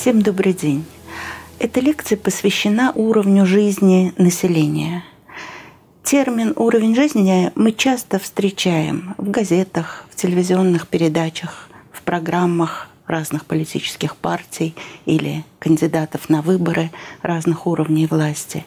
Всем добрый день. Эта лекция посвящена уровню жизни населения. Термин «уровень жизни» мы часто встречаем в газетах, в телевизионных передачах, в программах разных политических партий или кандидатов на выборы разных уровней власти.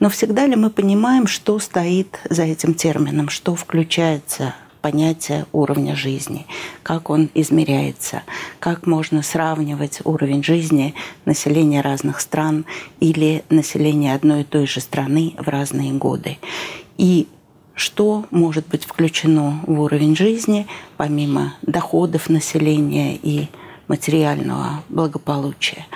Но всегда ли мы понимаем, что стоит за этим термином, что включается понятие уровня жизни, как он измеряется, как можно сравнивать уровень жизни населения разных стран или населения одной и той же страны в разные годы. И что может быть включено в уровень жизни, помимо доходов населения и материального благополучия.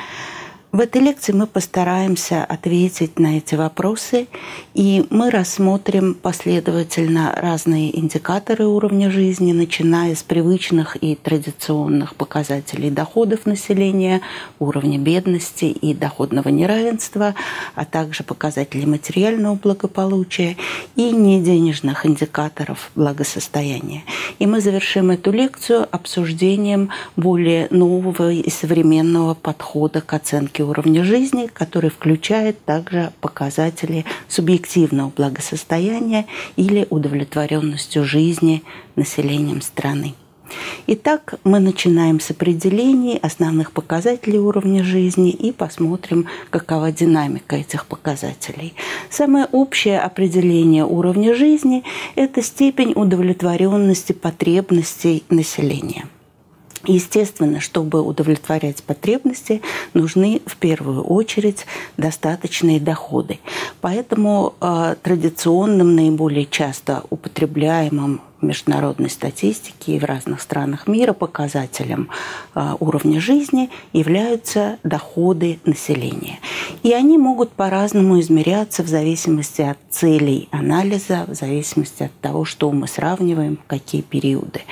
В этой лекции мы постараемся ответить на эти вопросы, и мы рассмотрим последовательно разные индикаторы уровня жизни, начиная с привычных и традиционных показателей доходов населения, уровня бедности и доходного неравенства, а также показателей материального благополучия и неденежных индикаторов благосостояния. И мы завершим эту лекцию обсуждением более нового и современного подхода к оценке уровня жизни, который включает также показатели субъективного благосостояния или удовлетворенностью жизни населением страны. Итак, мы начинаем с определений основных показателей уровня жизни и посмотрим, какова динамика этих показателей. Самое общее определение уровня жизни – это степень удовлетворенности потребностей населения – Естественно, чтобы удовлетворять потребности, нужны в первую очередь достаточные доходы. Поэтому э, традиционным, наиболее часто употребляемым международной статистики и в разных странах мира показателем а, уровня жизни являются доходы населения. И они могут по-разному измеряться в зависимости от целей анализа, в зависимости от того, что мы сравниваем, в какие периоды.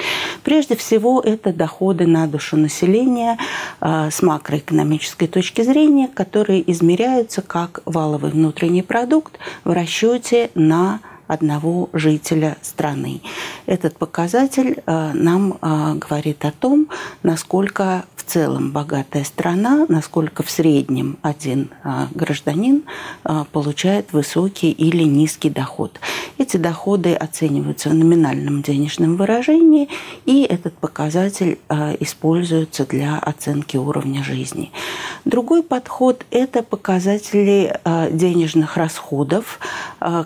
Прежде всего, это доходы на душу населения а, с макроэкономической точки зрения, которые измеряются как валовый внутренний продукт в расчете на одного жителя страны. Этот показатель э, нам э, говорит о том, насколько в целом богатая страна, насколько в среднем один э, гражданин получает высокий или низкий доход. Эти доходы оцениваются в номинальном денежном выражении, и этот показатель используется для оценки уровня жизни. Другой подход – это показатели денежных расходов,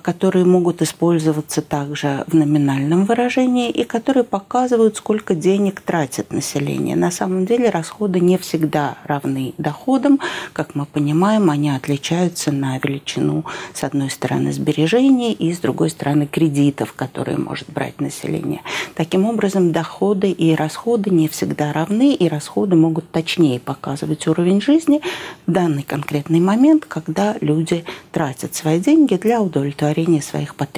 которые могут использоваться также в номинальном выражении и которые показывают, сколько денег тратит население. На самом деле расходы не всегда равны доходам. Как мы понимаем, они отличаются на величину, с одной стороны, сбережений и, с другой стороны, кредитов, которые может брать население. Таким образом, доходы и расходы не всегда равны, и расходы могут точнее показывать уровень жизни в данный конкретный момент, когда люди тратят свои деньги для удовлетворения своих потребностей.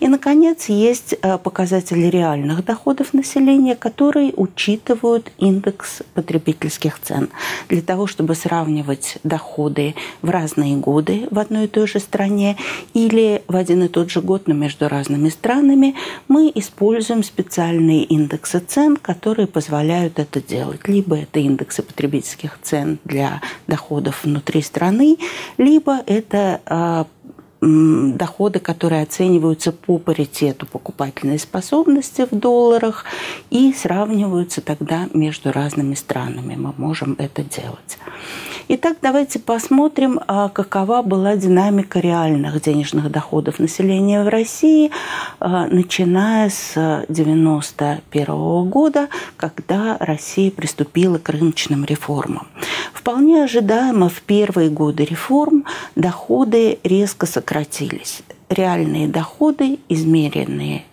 И, наконец, есть э, показатели реальных доходов населения, которые учитывают индекс потребительских цен. Для того, чтобы сравнивать доходы в разные годы в одной и той же стране или в один и тот же год, но между разными странами, мы используем специальные индексы цен, которые позволяют это делать. Либо это индексы потребительских цен для доходов внутри страны, либо это э, доходы, которые оцениваются по паритету покупательной способности в долларах и сравниваются тогда между разными странами. Мы можем это делать. Итак, давайте посмотрим, а, какова была динамика реальных денежных доходов населения в России, а, начиная с 1991 года, когда Россия приступила к рыночным реформам. Вполне ожидаемо в первые годы реформ доходы резко сократились. Реальные доходы, измеренные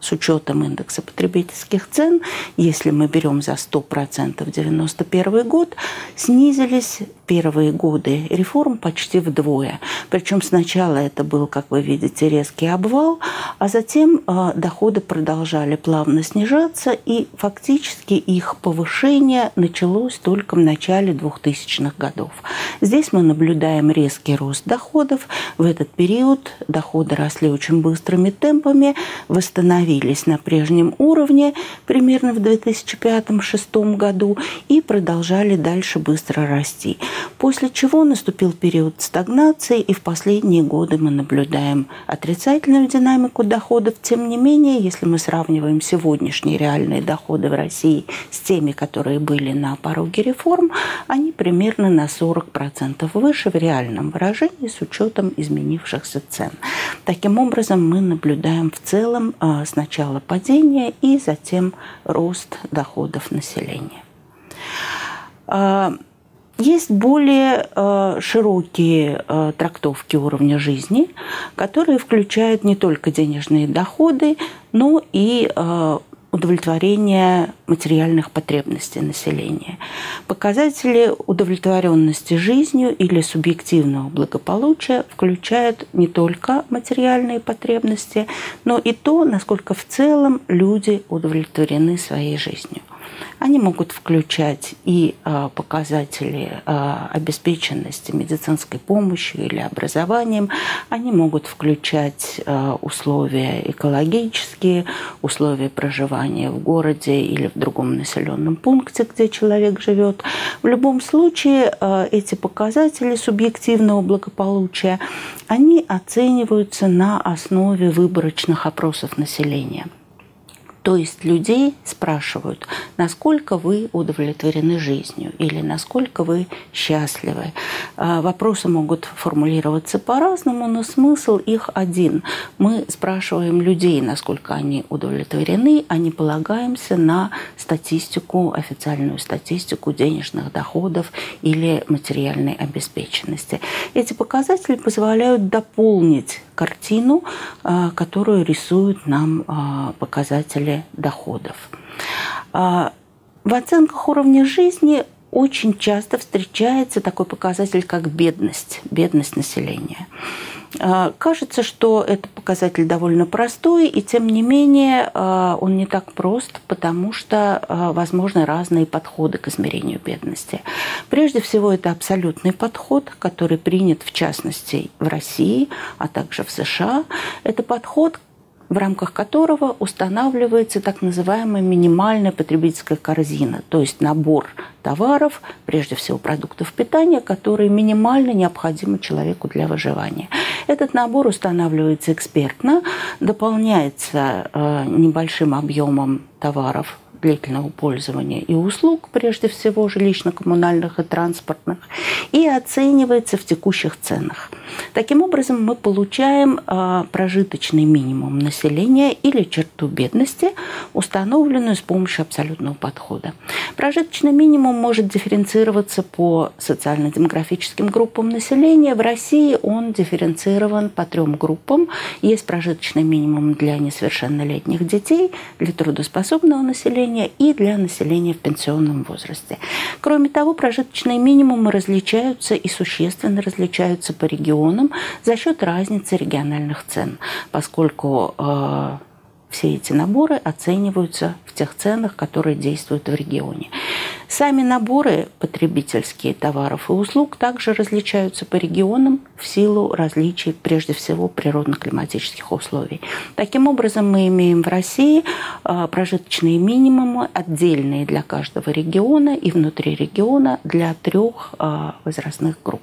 с учетом индекса потребительских цен, если мы берем за 100% 1991 год, снизились первые годы реформ почти вдвое. Причем сначала это был, как вы видите, резкий обвал, а затем э, доходы продолжали плавно снижаться, и фактически их повышение началось только в начале 2000-х годов. Здесь мы наблюдаем резкий рост доходов. В этот период доходы росли очень быстрыми темпами, восстановились на прежнем уровне примерно в 2005-2006 году и продолжали дальше быстро расти. После чего наступил период стагнации, и в последние годы мы наблюдаем отрицательную динамику доходов. Тем не менее, если мы сравниваем сегодняшние реальные доходы в России с теми, которые были на пороге реформ, они примерно на 40% выше в реальном выражении с учетом изменившихся цен. Таким образом, мы наблюдаем в целом а, сначала падение и затем рост доходов населения. Есть более э, широкие э, трактовки уровня жизни, которые включают не только денежные доходы, но и э, удовлетворение материальных потребностей населения. Показатели удовлетворенности жизнью или субъективного благополучия включают не только материальные потребности, но и то, насколько в целом люди удовлетворены своей жизнью. Они могут включать и а, показатели а, обеспеченности медицинской помощью или образованием. Они могут включать а, условия экологические, условия проживания в городе или в другом населенном пункте, где человек живет. В любом случае эти показатели субъективного благополучия, они оцениваются на основе выборочных опросов населения. То есть людей спрашивают, насколько вы удовлетворены жизнью или насколько вы счастливы. А, вопросы могут формулироваться по-разному, но смысл их один. Мы спрашиваем людей, насколько они удовлетворены, а не полагаемся на статистику, официальную статистику денежных доходов или материальной обеспеченности. Эти показатели позволяют дополнить картину, а, которую рисуют нам а, показатели доходов. А, в оценках уровня жизни очень часто встречается такой показатель, как бедность, бедность населения. А, кажется, что это показатель довольно простой, и тем не менее а, он не так прост, потому что а, возможны разные подходы к измерению бедности. Прежде всего, это абсолютный подход, который принят в частности в России, а также в США. Это подход, в рамках которого устанавливается так называемая минимальная потребительская корзина, то есть набор товаров, прежде всего продуктов питания, которые минимально необходимы человеку для выживания. Этот набор устанавливается экспертно, дополняется э, небольшим объемом товаров длительного пользования и услуг, прежде всего жилищно-коммунальных и транспортных, и оценивается в текущих ценах. Таким образом, мы получаем э, прожиточный минимум населения или черту бедности, установленную с помощью абсолютного подхода. Прожиточный минимум может дифференцироваться по социально-демографическим группам населения. В России он дифференцирован по трем группам. Есть прожиточный минимум для несовершеннолетних детей, для трудоспособного населения и для населения в пенсионном возрасте. Кроме того, прожиточные минимумы различаются и существенно различаются по регионам за счет разницы региональных цен, поскольку э, все эти наборы оцениваются в тех ценах, которые действуют в регионе. Сами наборы потребительские товаров и услуг также различаются по регионам в силу различий, прежде всего, природно-климатических условий. Таким образом, мы имеем в России а, прожиточные минимумы, отдельные для каждого региона и внутри региона для трех а, возрастных групп.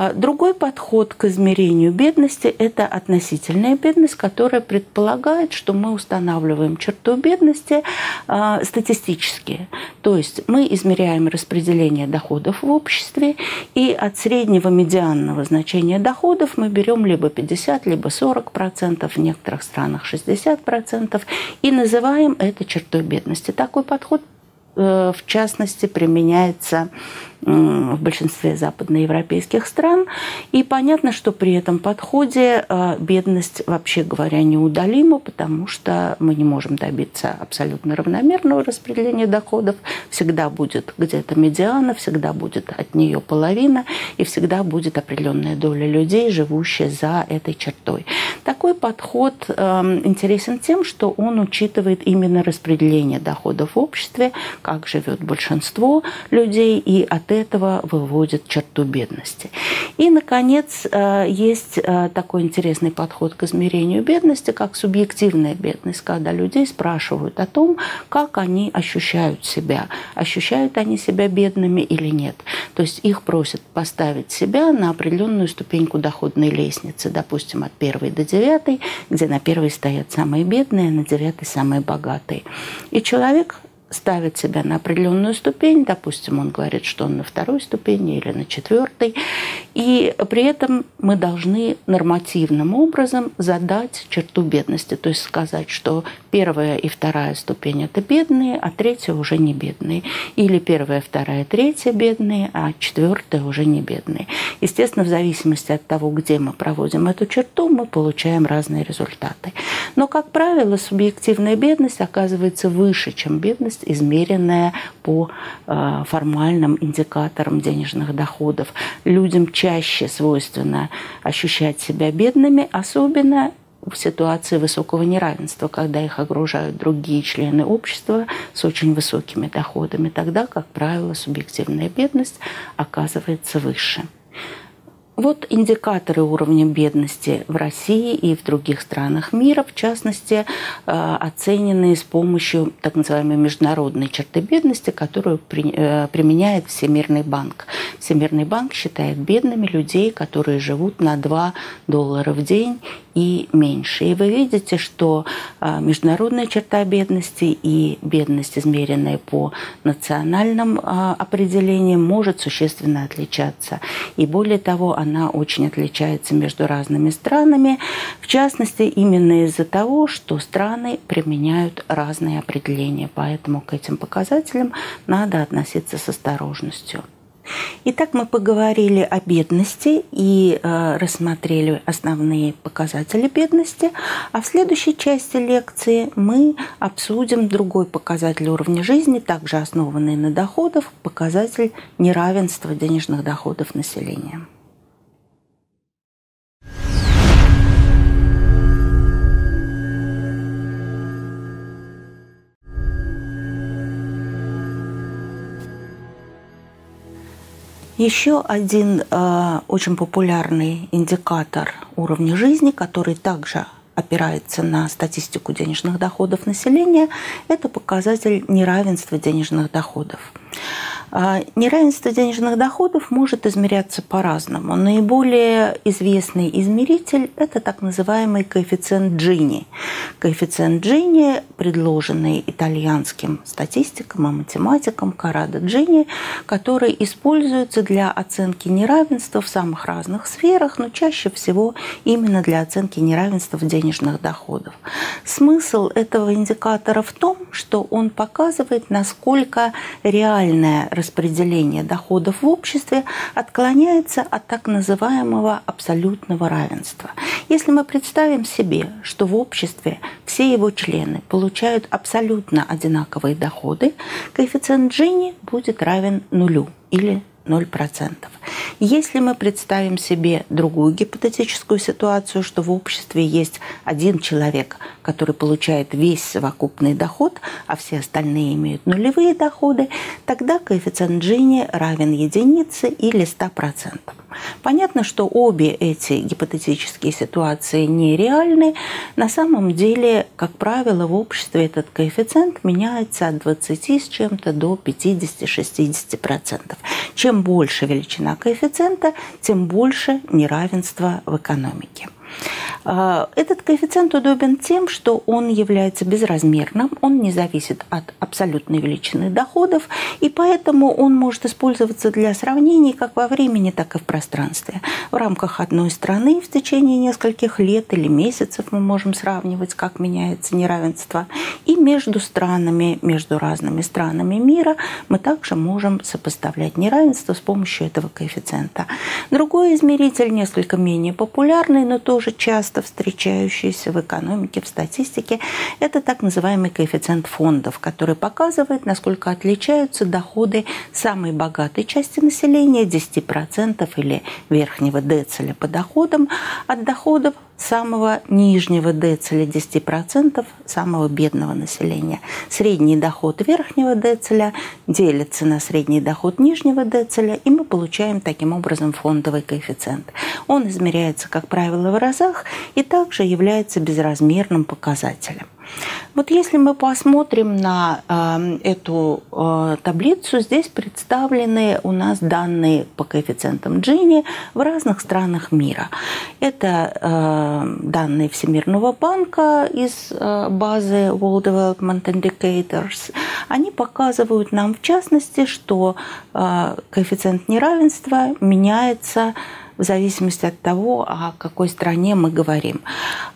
А другой подход к измерению бедности – это относительная бедность, которая предполагает, что мы устанавливаем черту бедности а, статистически. То есть мы измеряем распределение доходов в обществе, и от среднего медианного значения доходов мы берем либо 50, либо 40 процентов, в некоторых странах 60 процентов, и называем это чертой бедности. Такой подход в частности, применяется в большинстве западноевропейских стран. И понятно, что при этом подходе э, бедность, вообще говоря, неудалима, потому что мы не можем добиться абсолютно равномерного распределения доходов. Всегда будет где-то медиана, всегда будет от нее половина, и всегда будет определенная доля людей, живущая за этой чертой. Такой подход э, интересен тем, что он учитывает именно распределение доходов в обществе, как живет большинство людей, и от этого выводит черту бедности. И, наконец, э, есть э, такой интересный подход к измерению бедности, как субъективная бедность, когда людей спрашивают о том, как они ощущают себя, ощущают они себя бедными или нет. То есть их просят поставить себя на определенную ступеньку доходной лестницы, допустим, от первой до девятой, где на первой стоят самые бедные, а на девятой самые богатые. И человек ставит себя на определенную ступень, допустим, он говорит, что он на второй ступени или на четвертой, и при этом мы должны нормативным образом задать черту бедности, то есть сказать, что первая и вторая ступень – это бедные, а третья уже не бедные. Или первая, вторая, третья – бедные, а четвертая уже не бедные. Естественно, в зависимости от того, где мы проводим эту черту, мы получаем разные результаты. Но, как правило, субъективная бедность оказывается выше, чем бедность, измеренная по э, формальным индикаторам денежных доходов. Людям чаще свойственно ощущать себя бедными, особенно в ситуации высокого неравенства, когда их огружают другие члены общества с очень высокими доходами. Тогда, как правило, субъективная бедность оказывается выше. Вот индикаторы уровня бедности в России и в других странах мира, в частности, э, оцененные с помощью так называемой международной черты бедности, которую э, применяет Всемирный банк. Всемирный банк считает бедными людей, которые живут на 2 доллара в день и меньше. И вы видите, что а, международная черта бедности и бедность, измеренная по национальным а, определениям, может существенно отличаться. И более того, она очень отличается между разными странами, в частности, именно из-за того, что страны применяют разные определения. Поэтому к этим показателям надо относиться с осторожностью. Итак, мы поговорили о бедности и э, рассмотрели основные показатели бедности, а в следующей части лекции мы обсудим другой показатель уровня жизни, также основанный на доходах, показатель неравенства денежных доходов населения. Еще один э, очень популярный индикатор уровня жизни, который также опирается на статистику денежных доходов населения, это показатель неравенства денежных доходов. А, неравенство денежных доходов может измеряться по-разному. Наиболее известный измеритель – это так называемый коэффициент Джини. Коэффициент Джини, предложенный итальянским статистиком и математиком Карадо Джини, который используется для оценки неравенства в самых разных сферах, но чаще всего именно для оценки неравенства в денежных доходах. Смысл этого индикатора в том, что он показывает, насколько реальная распределение доходов в обществе отклоняется от так называемого абсолютного равенства. Если мы представим себе, что в обществе все его члены получают абсолютно одинаковые доходы, коэффициент Джини будет равен нулю или 0%. Если мы представим себе другую гипотетическую ситуацию, что в обществе есть один человек, который получает весь совокупный доход, а все остальные имеют нулевые доходы, тогда коэффициент Джини равен единице или 100%. Понятно, что обе эти гипотетические ситуации нереальны. На самом деле, как правило, в обществе этот коэффициент меняется от 20 с чем-то до 50-60%. Чем больше величина коэффициента, тем больше неравенства в экономике. А, этот коэффициент удобен тем, что он является безразмерным, он не зависит от абсолютной величины доходов, и поэтому он может использоваться для сравнений как во времени, так и в пространстве. В рамках одной страны в течение нескольких лет или месяцев мы можем сравнивать, как меняется неравенство. И между странами, между разными странами мира мы также можем сопоставлять неравенство с помощью этого коэффициента. Другой измеритель, несколько менее популярный, но тоже часто встречающийся в экономике, в статистике, это так называемый коэффициент фондов, который показывает, насколько отличаются доходы самой богатой части населения, 10% или верхнего децеля по доходам, от доходов самого нижнего децеля 10% самого бедного населения. Средний доход верхнего децеля делится на средний доход нижнего децеля, и мы получаем таким образом фондовый коэффициент. Он измеряется, как правило, в разах и также является безразмерным показателем. Вот если мы посмотрим на э, эту э, таблицу, здесь представлены у нас данные по коэффициентам Джини в разных странах мира. Это э, данные Всемирного банка из э, базы World Development Indicators. Они показывают нам, в частности, что э, коэффициент неравенства меняется в зависимости от того, о какой стране мы говорим.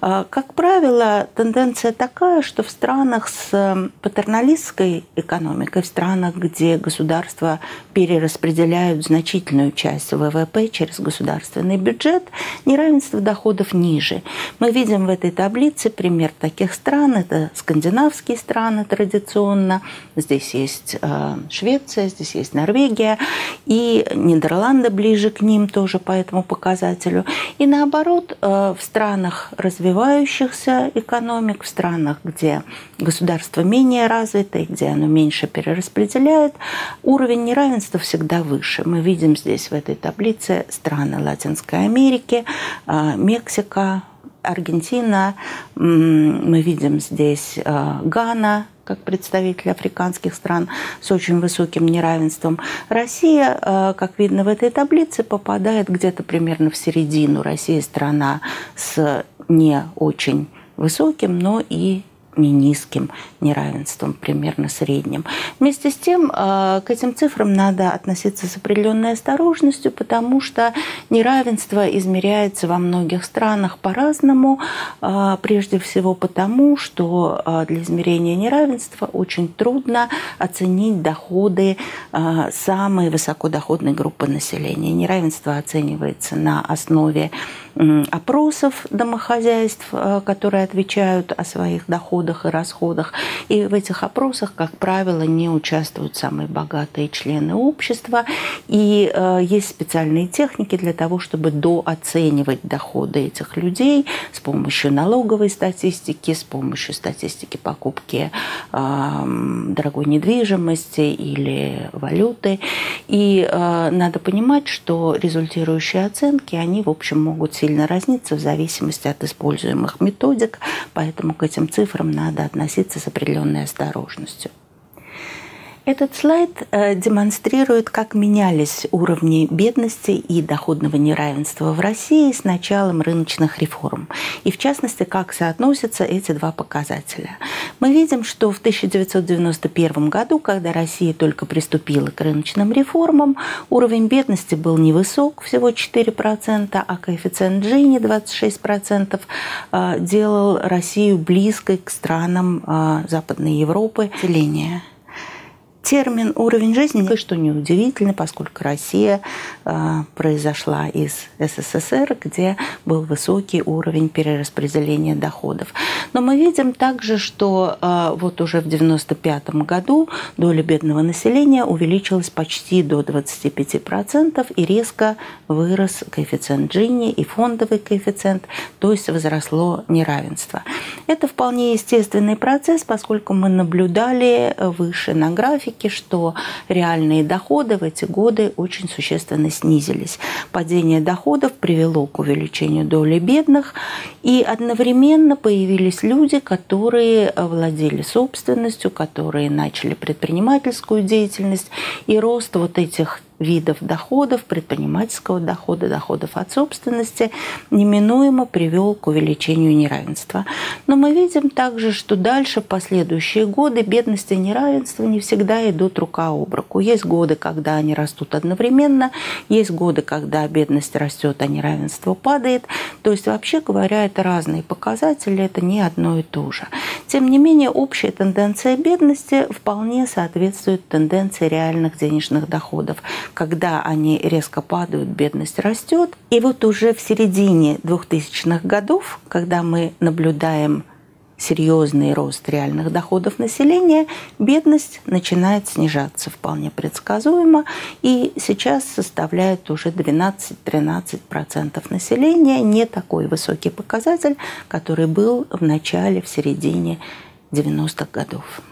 А, как правило, тенденция такая, что в странах с патерналистской экономикой, в странах, где государства перераспределяют значительную часть ВВП через государственный бюджет, неравенство доходов ниже. Мы видим в этой таблице пример таких стран. Это скандинавские страны традиционно. Здесь есть а, Швеция, здесь есть Норвегия. И Нидерланды ближе к ним тоже, поэтому этому показателю. И наоборот, э, в странах развивающихся экономик, в странах, где государство менее развито, где оно меньше перераспределяет, уровень неравенства всегда выше. Мы видим здесь в этой таблице страны Латинской Америки, э, Мексика, Аргентина, мы видим здесь э, Гана, как представитель африканских стран с очень высоким неравенством. Россия, э, как видно в этой таблице, попадает где-то примерно в середину. Россия страна с не очень высоким, но и не низким неравенством, примерно средним. Вместе с тем, э, к этим цифрам надо относиться с определенной осторожностью, потому что неравенство измеряется во многих странах по-разному, э, прежде всего потому, что э, для измерения неравенства очень трудно оценить доходы самой высокодоходной группы населения. Неравенство оценивается на основе опросов домохозяйств, которые отвечают о своих доходах и расходах. И в этих опросах, как правило, не участвуют самые богатые члены общества. И э, есть специальные техники для того, чтобы дооценивать доходы этих людей с помощью налоговой статистики, с помощью статистики покупки дорогой недвижимости или валюты. И э, надо понимать, что результирующие оценки, они, в общем, могут сильно разнится в зависимости от используемых методик, поэтому к этим цифрам надо относиться с определенной осторожностью. Этот слайд э, демонстрирует, как менялись уровни бедности и доходного неравенства в России с началом рыночных реформ. И в частности, как соотносятся эти два показателя. Мы видим, что в 1991 году, когда Россия только приступила к рыночным реформам, уровень бедности был невысок, всего 4%, а коэффициент Джини 26% э, делал Россию близкой к странам э, Западной Европы населения термин уровень жизни, что неудивительно, поскольку Россия э, произошла из СССР, где был высокий уровень перераспределения доходов. Но мы видим также, что э, вот уже в 1995 году доля бедного населения увеличилась почти до 25% и резко вырос коэффициент Джинни и фондовый коэффициент, то есть возросло неравенство. Это вполне естественный процесс, поскольку мы наблюдали выше на графике, графике, что реальные доходы в эти годы очень существенно снизились. Падение доходов привело к увеличению доли бедных, и одновременно появились люди, которые владели собственностью, которые начали предпринимательскую деятельность, и рост вот этих видов доходов, предпринимательского дохода, доходов от собственности, неминуемо привел к увеличению неравенства. Но мы видим также, что дальше в последующие годы бедность и неравенство не всегда идут рука об руку. Есть годы, когда они растут одновременно, есть годы, когда бедность растет, а неравенство падает. То есть, вообще говоря, это разные показатели, это не одно и то же. Тем не менее, общая тенденция бедности вполне соответствует тенденции реальных денежных доходов. Когда они резко падают, бедность растет. И вот уже в середине 2000-х годов, когда мы наблюдаем серьезный рост реальных доходов населения, бедность начинает снижаться вполне предсказуемо и сейчас составляет уже 12-13% населения, не такой высокий показатель, который был в начале, в середине 90-х годов.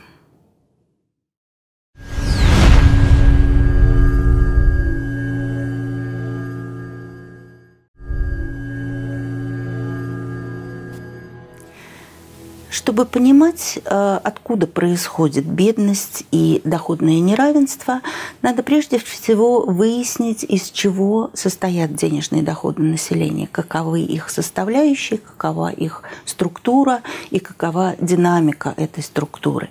Чтобы понимать, э, откуда происходит бедность и доходное неравенство, надо прежде всего выяснить, из чего состоят денежные доходы населения, каковы их составляющие, какова их структура и какова динамика этой структуры.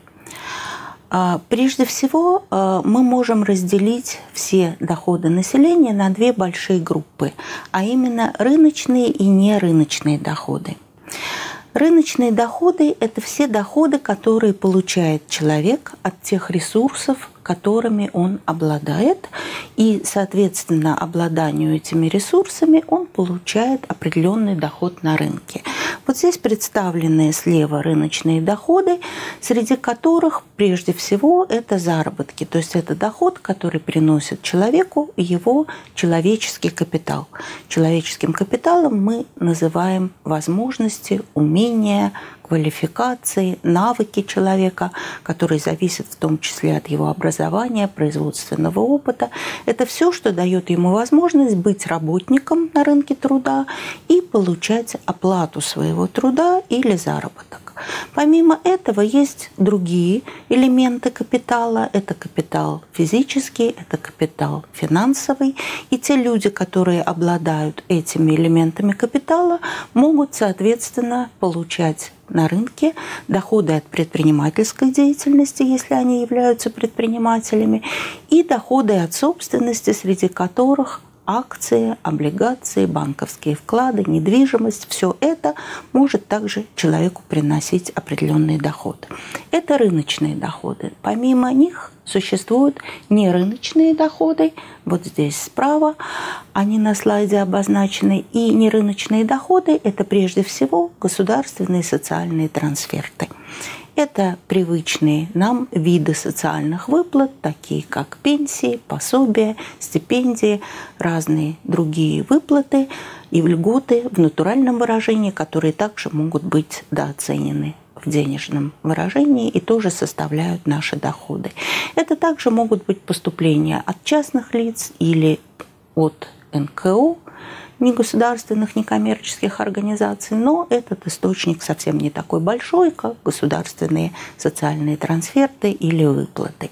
А, прежде всего, э, мы можем разделить все доходы населения на две большие группы, а именно рыночные и нерыночные доходы. Рыночные доходы – это все доходы, которые получает человек от тех ресурсов, которыми он обладает, и, соответственно, обладанию этими ресурсами он получает определенный доход на рынке. Вот здесь представлены слева рыночные доходы, среди которых прежде всего это заработки, то есть это доход, который приносит человеку его человеческий капитал. Человеческим капиталом мы называем возможности, умения, квалификации, навыки человека, которые зависят в том числе от его образования, производственного опыта. Это все, что дает ему возможность быть работником на рынке труда и получать оплату своего труда или заработок. Помимо этого есть другие элементы капитала. Это капитал физический, это капитал финансовый. И те люди, которые обладают этими элементами капитала, могут, соответственно, получать на рынке, доходы от предпринимательской деятельности, если они являются предпринимателями, и доходы от собственности, среди которых акции, облигации, банковские вклады, недвижимость, все это может также человеку приносить определенный доход. Это рыночные доходы. Помимо них существуют нерыночные доходы. Вот здесь справа они на слайде обозначены. И нерыночные доходы – это прежде всего государственные социальные трансферты. Это привычные нам виды социальных выплат, такие как пенсии, пособия, стипендии, разные другие выплаты и льготы в натуральном выражении, которые также могут быть дооценены в денежном выражении и тоже составляют наши доходы. Это также могут быть поступления от частных лиц или от НКО, негосударственных, некоммерческих организаций, но этот источник совсем не такой большой, как государственные социальные трансферты или выплаты.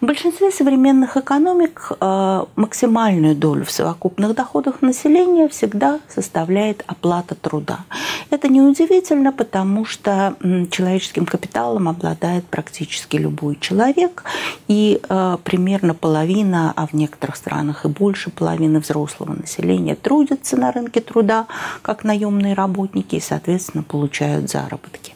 В большинстве современных экономик э, максимальную долю в совокупных доходах населения всегда составляет оплата труда. Это неудивительно, потому что человеческим капиталом обладает практически любой человек, и э, примерно половина, а в некоторых странах и больше половины взрослого населения трудятся на рынке труда как наемные работники и, соответственно, получают заработки.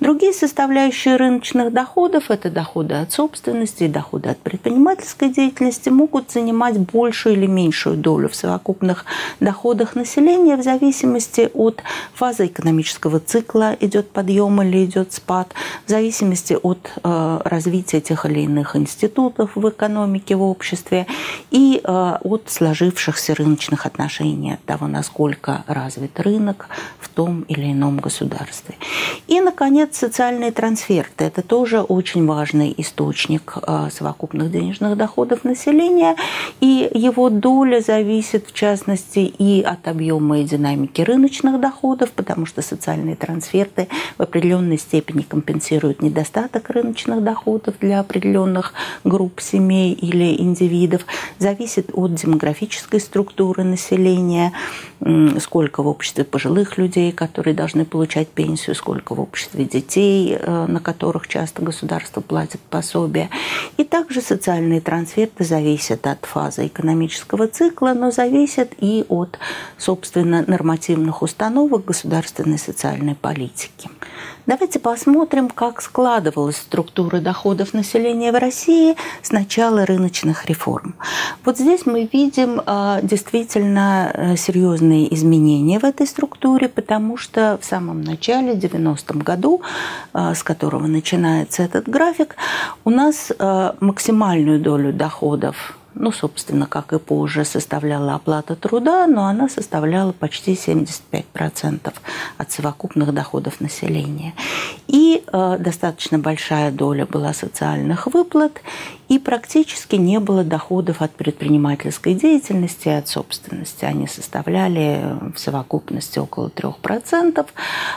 Другие составляющие рыночных доходов – это доходы от собственности и доходы от предпринимательской деятельности могут занимать большую или меньшую долю в совокупных доходах населения в зависимости от фазы экономического цикла, идет подъем или идет спад, в зависимости от э, развития тех или иных институтов в экономике, в обществе и э, от сложившихся рыночных отношений, от того, насколько развит рынок в том или ином государстве. И, наконец, социальные трансферты – это тоже очень важный источник э, совокупных денежных доходов населения, и его доля зависит, в частности, и от объема и динамики рыночных доходов, потому что социальные трансферты в определенной степени компенсируют недостаток рыночных доходов для определенных групп семей или индивидов, зависит от демографической структуры населения, сколько в обществе пожилых людей, которые должны получать пенсию, сколько в обществе детей, э, на которых часто государство платит пособие. И также социальные трансферты зависят от фазы экономического цикла, но зависят и от, собственно, нормативных установок государственной социальной политики. Давайте посмотрим, как складывалась структура доходов населения в России с начала рыночных реформ. Вот здесь мы видим а, действительно э, серьезные изменения в этой структуре, потому что в самом начале, 90-м году, а, с которого начинается этот график, у нас а, максимальную долю доходов ну, собственно, как и позже, составляла оплата труда, но она составляла почти 75% от совокупных доходов населения. И э, достаточно большая доля была социальных выплат, и практически не было доходов от предпринимательской деятельности от собственности. Они составляли в совокупности около 3%,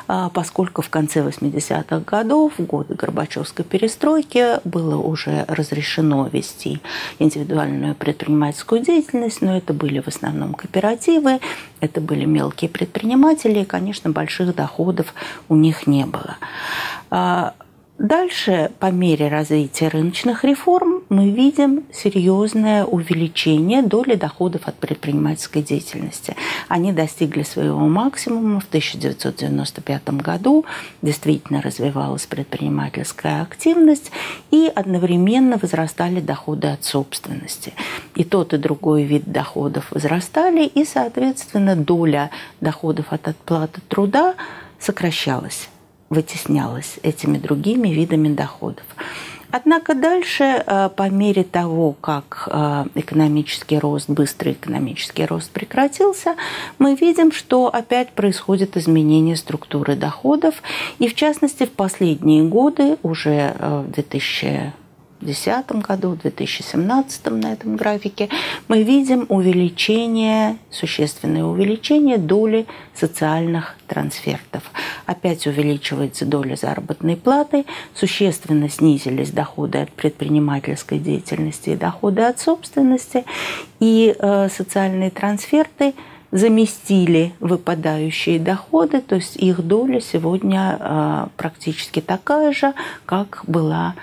э, поскольку в конце 80-х годов, в годы Горбачевской перестройки, было уже разрешено вести индивидуальную предпринимательскую деятельность, но это были в основном кооперативы, это были мелкие предприниматели, и, конечно, больших доходов у них не было. А, дальше, по мере развития рыночных реформ, мы видим серьезное увеличение доли доходов от предпринимательской деятельности. Они достигли своего максимума в 1995 году. Действительно развивалась предпринимательская активность и одновременно возрастали доходы от собственности. И тот, и другой вид доходов возрастали, и, соответственно, доля доходов от отплаты труда сокращалась вытеснялась этими другими видами доходов. Однако дальше, э, по мере того, как э, экономический рост, быстрый экономический рост прекратился, мы видим, что опять происходит изменение структуры доходов. И в частности, в последние годы, уже э, в 2000 2010 году, в 2017 на этом графике, мы видим увеличение, существенное увеличение доли социальных трансфертов. Опять увеличивается доля заработной платы, существенно снизились доходы от предпринимательской деятельности и доходы от собственности, и э, социальные трансферты заместили выпадающие доходы, то есть их доля сегодня э, практически такая же, как была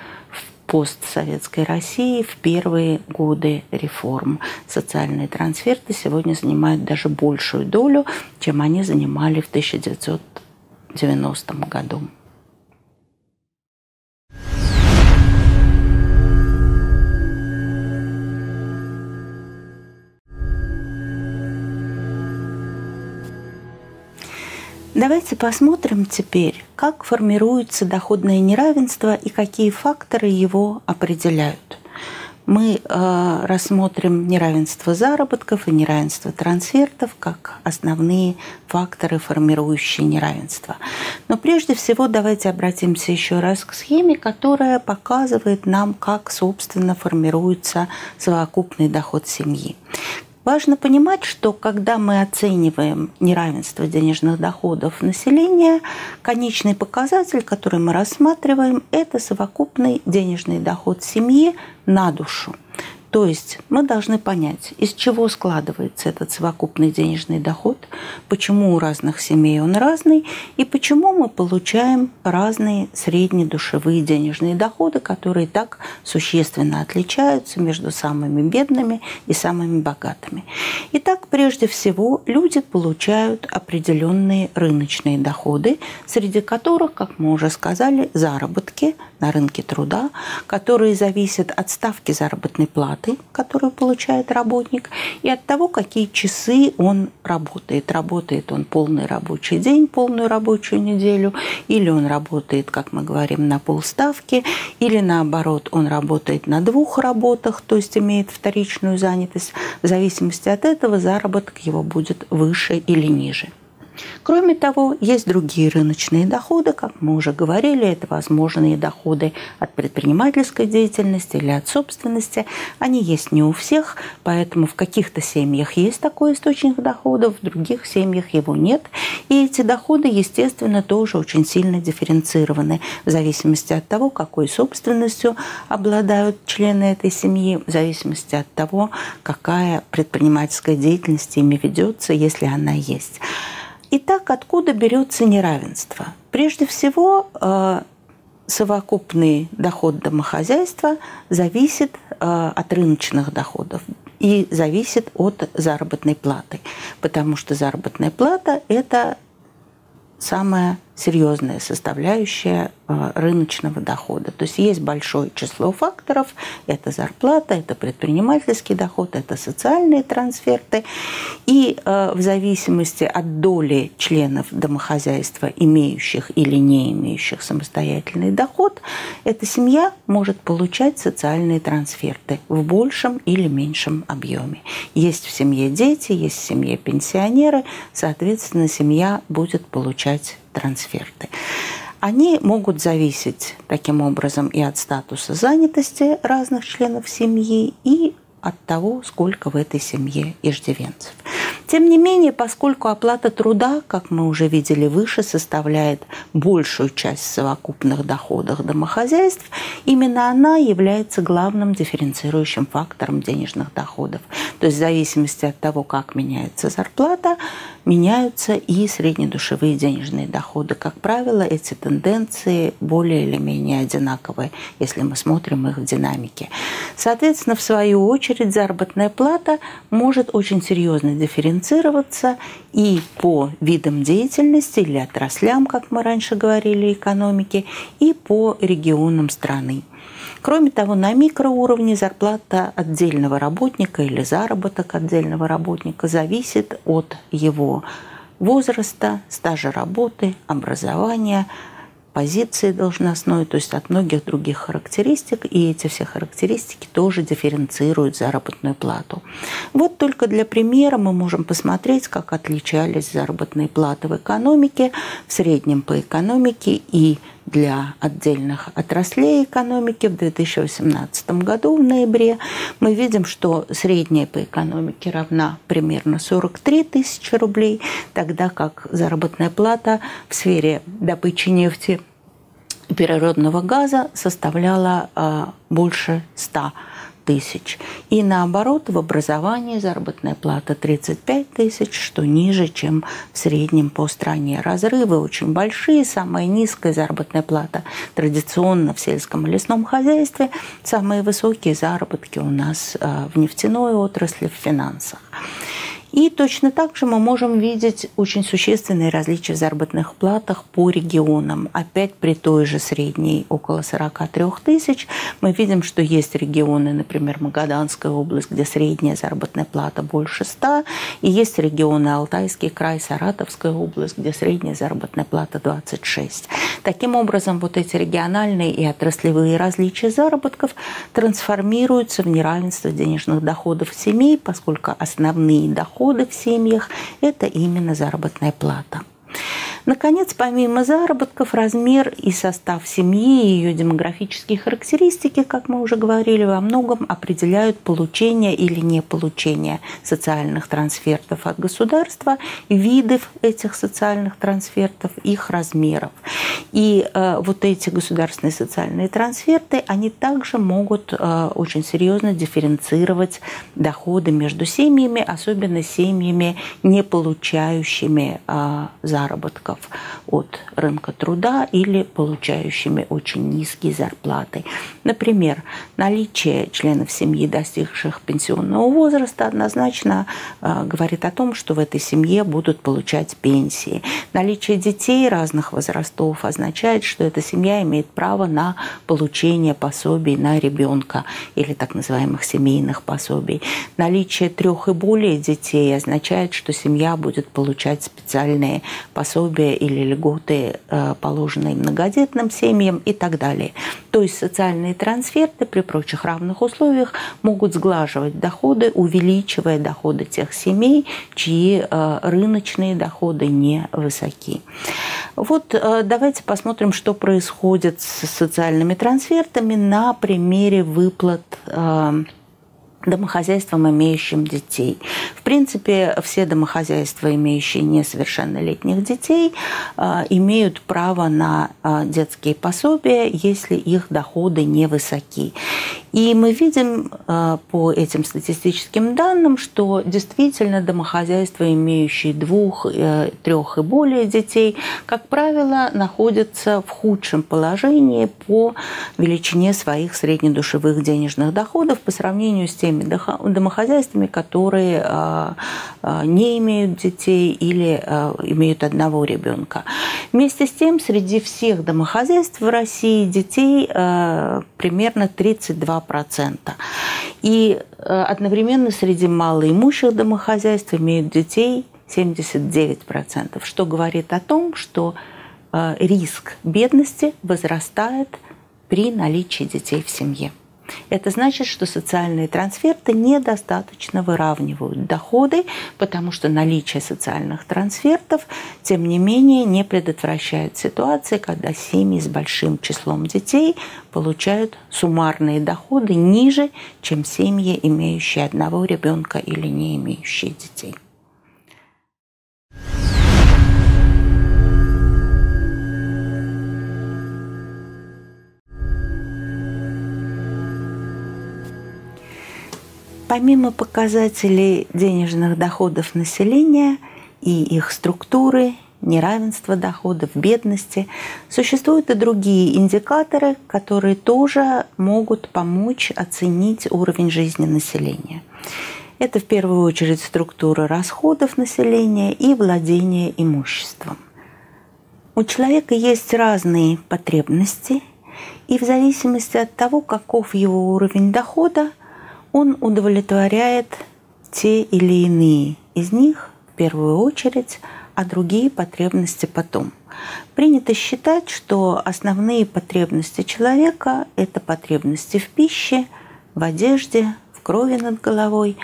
постсоветской России в первые годы реформ. Социальные трансферты сегодня занимают даже большую долю, чем они занимали в 1990 году. Давайте посмотрим теперь, как формируется доходное неравенство и какие факторы его определяют. Мы э, рассмотрим неравенство заработков и неравенство трансфертов как основные факторы, формирующие неравенство. Но прежде всего давайте обратимся еще раз к схеме, которая показывает нам, как, собственно, формируется совокупный доход семьи. Важно понимать, что когда мы оцениваем неравенство денежных доходов населения, конечный показатель, который мы рассматриваем, это совокупный денежный доход семьи на душу. То есть мы должны понять, из чего складывается этот совокупный денежный доход, почему у разных семей он разный, и почему мы получаем разные среднедушевые денежные доходы, которые так существенно отличаются между самыми бедными и самыми богатыми. Итак, прежде всего, люди получают определенные рыночные доходы, среди которых, как мы уже сказали, заработки на рынке труда, которые зависят от ставки заработной платы, зарплаты, которую получает работник, и от того, какие часы он работает. Работает он полный рабочий день, полную рабочую неделю, или он работает, как мы говорим, на полставки, или наоборот, он работает на двух работах, то есть имеет вторичную занятость. В зависимости от этого заработок его будет выше или ниже. Кроме того, есть другие рыночные доходы, как мы уже говорили, это возможные доходы от предпринимательской деятельности или от собственности. Они есть не у всех, поэтому в каких-то семьях есть такой источник доходов, в других семьях его нет. И эти доходы, естественно, тоже очень сильно дифференцированы в зависимости от того, какой собственностью обладают члены этой семьи, в зависимости от того, какая предпринимательская деятельность ими ведется, если она есть. Итак, откуда берется неравенство? Прежде всего, э, совокупный доход домохозяйства зависит э, от рыночных доходов и зависит от заработной платы, потому что заработная плата – это самая серьезная составляющая э, рыночного дохода. То есть есть большое число факторов. Это зарплата, это предпринимательский доход, это социальные трансферты. И э, в зависимости от доли членов домохозяйства, имеющих или не имеющих самостоятельный доход, эта семья может получать социальные трансферты в большем или меньшем объеме. Есть в семье дети, есть в семье пенсионеры, соответственно, семья будет получать трансферты. Они могут зависеть таким образом и от статуса занятости разных членов семьи, и от того, сколько в этой семье иждивенцев. Тем не менее, поскольку оплата труда, как мы уже видели выше, составляет большую часть совокупных доходов домохозяйств, именно она является главным дифференцирующим фактором денежных доходов. То есть в зависимости от того, как меняется зарплата, меняются и среднедушевые денежные доходы. Как правило, эти тенденции более или менее одинаковые, если мы смотрим их в динамике. Соответственно, в свою очередь, заработная плата может очень серьезно дифференцироваться и по видам деятельности или отраслям, как мы раньше говорили, экономики, и по регионам страны. Кроме того, на микроуровне зарплата отдельного работника или заработок отдельного работника зависит от его возраста, стажа работы, образования, позиции должностной, то есть от многих других характеристик, и эти все характеристики тоже дифференцируют заработную плату. Вот только для примера мы можем посмотреть, как отличались заработные платы в экономике, в среднем по экономике и для отдельных отраслей экономики в 2018 году в ноябре мы видим, что средняя по экономике равна примерно 43 тысячи рублей, тогда как заработная плата в сфере добычи нефти и природного газа составляла а, больше 100 тысяч. И наоборот, в образовании заработная плата 35 тысяч, что ниже, чем в среднем по стране. Разрывы очень большие. Самая низкая заработная плата традиционно в сельском и лесном хозяйстве. Самые высокие заработки у нас а, в нефтяной отрасли, в финансах. И точно так же мы можем видеть очень существенные различия в заработных платах по регионам. Опять при той же средней около 43 тысяч мы видим, что есть регионы, например, Магаданская область, где средняя заработная плата больше 100, и есть регионы Алтайский край, Саратовская область, где средняя заработная плата 26. Таким образом, вот эти региональные и отраслевые различия заработков трансформируются в неравенство денежных доходов семей, поскольку основные доходы доходы в семьях – это именно заработная плата. Наконец, помимо заработков, размер и состав семьи и ее демографические характеристики, как мы уже говорили, во многом определяют получение или не получение социальных трансфертов от государства, видов этих социальных трансфертов, их размеров. И э, вот эти государственные социальные трансферты, они также могут э, очень серьезно дифференцировать доходы между семьями, особенно семьями, не получающими э, заработков заработков от рынка труда или получающими очень низкие зарплаты. Например, наличие членов семьи, достигших пенсионного возраста, однозначно э, говорит о том, что в этой семье будут получать пенсии. Наличие детей разных возрастов означает, что эта семья имеет право на получение пособий на ребенка или так называемых семейных пособий. Наличие трех и более детей означает, что семья будет получать специальные пособия пособия или льготы, э, положенные многодетным семьям и так далее. То есть социальные трансферты при прочих равных условиях могут сглаживать доходы, увеличивая доходы тех семей, чьи э, рыночные доходы не высоки. Вот давайте посмотрим, что происходит с социальными трансфертами на примере выплат домохозяйствам, имеющим детей. В принципе, все домохозяйства, имеющие несовершеннолетних детей, а, имеют право на а, детские пособия, если их доходы невысоки. И мы видим а, по этим статистическим данным, что действительно домохозяйства, имеющие двух, э, трех и более детей, как правило, находятся в худшем положении по величине своих среднедушевых денежных доходов по сравнению с теми домохозяйствами, которые не имеют детей или имеют одного ребенка. Вместе с тем, среди всех домохозяйств в России детей примерно 32 2%. И одновременно среди малоимущих домохозяйств имеют детей 79%, что говорит о том, что риск бедности возрастает при наличии детей в семье. Это значит, что социальные трансферты недостаточно выравнивают доходы, потому что наличие социальных трансфертов, тем не менее, не предотвращает ситуации, когда семьи с большим числом детей получают суммарные доходы ниже, чем семьи, имеющие одного ребенка или не имеющие детей. Помимо показателей денежных доходов населения и их структуры, неравенства доходов, бедности, существуют и другие индикаторы, которые тоже могут помочь оценить уровень жизни населения. Это в первую очередь структура расходов населения и владение имуществом. У человека есть разные потребности, и в зависимости от того, каков его уровень дохода – он удовлетворяет те или иные из них в первую очередь, а другие потребности потом. Принято считать, что основные потребности человека – это потребности в пище, в одежде, в крови над головой.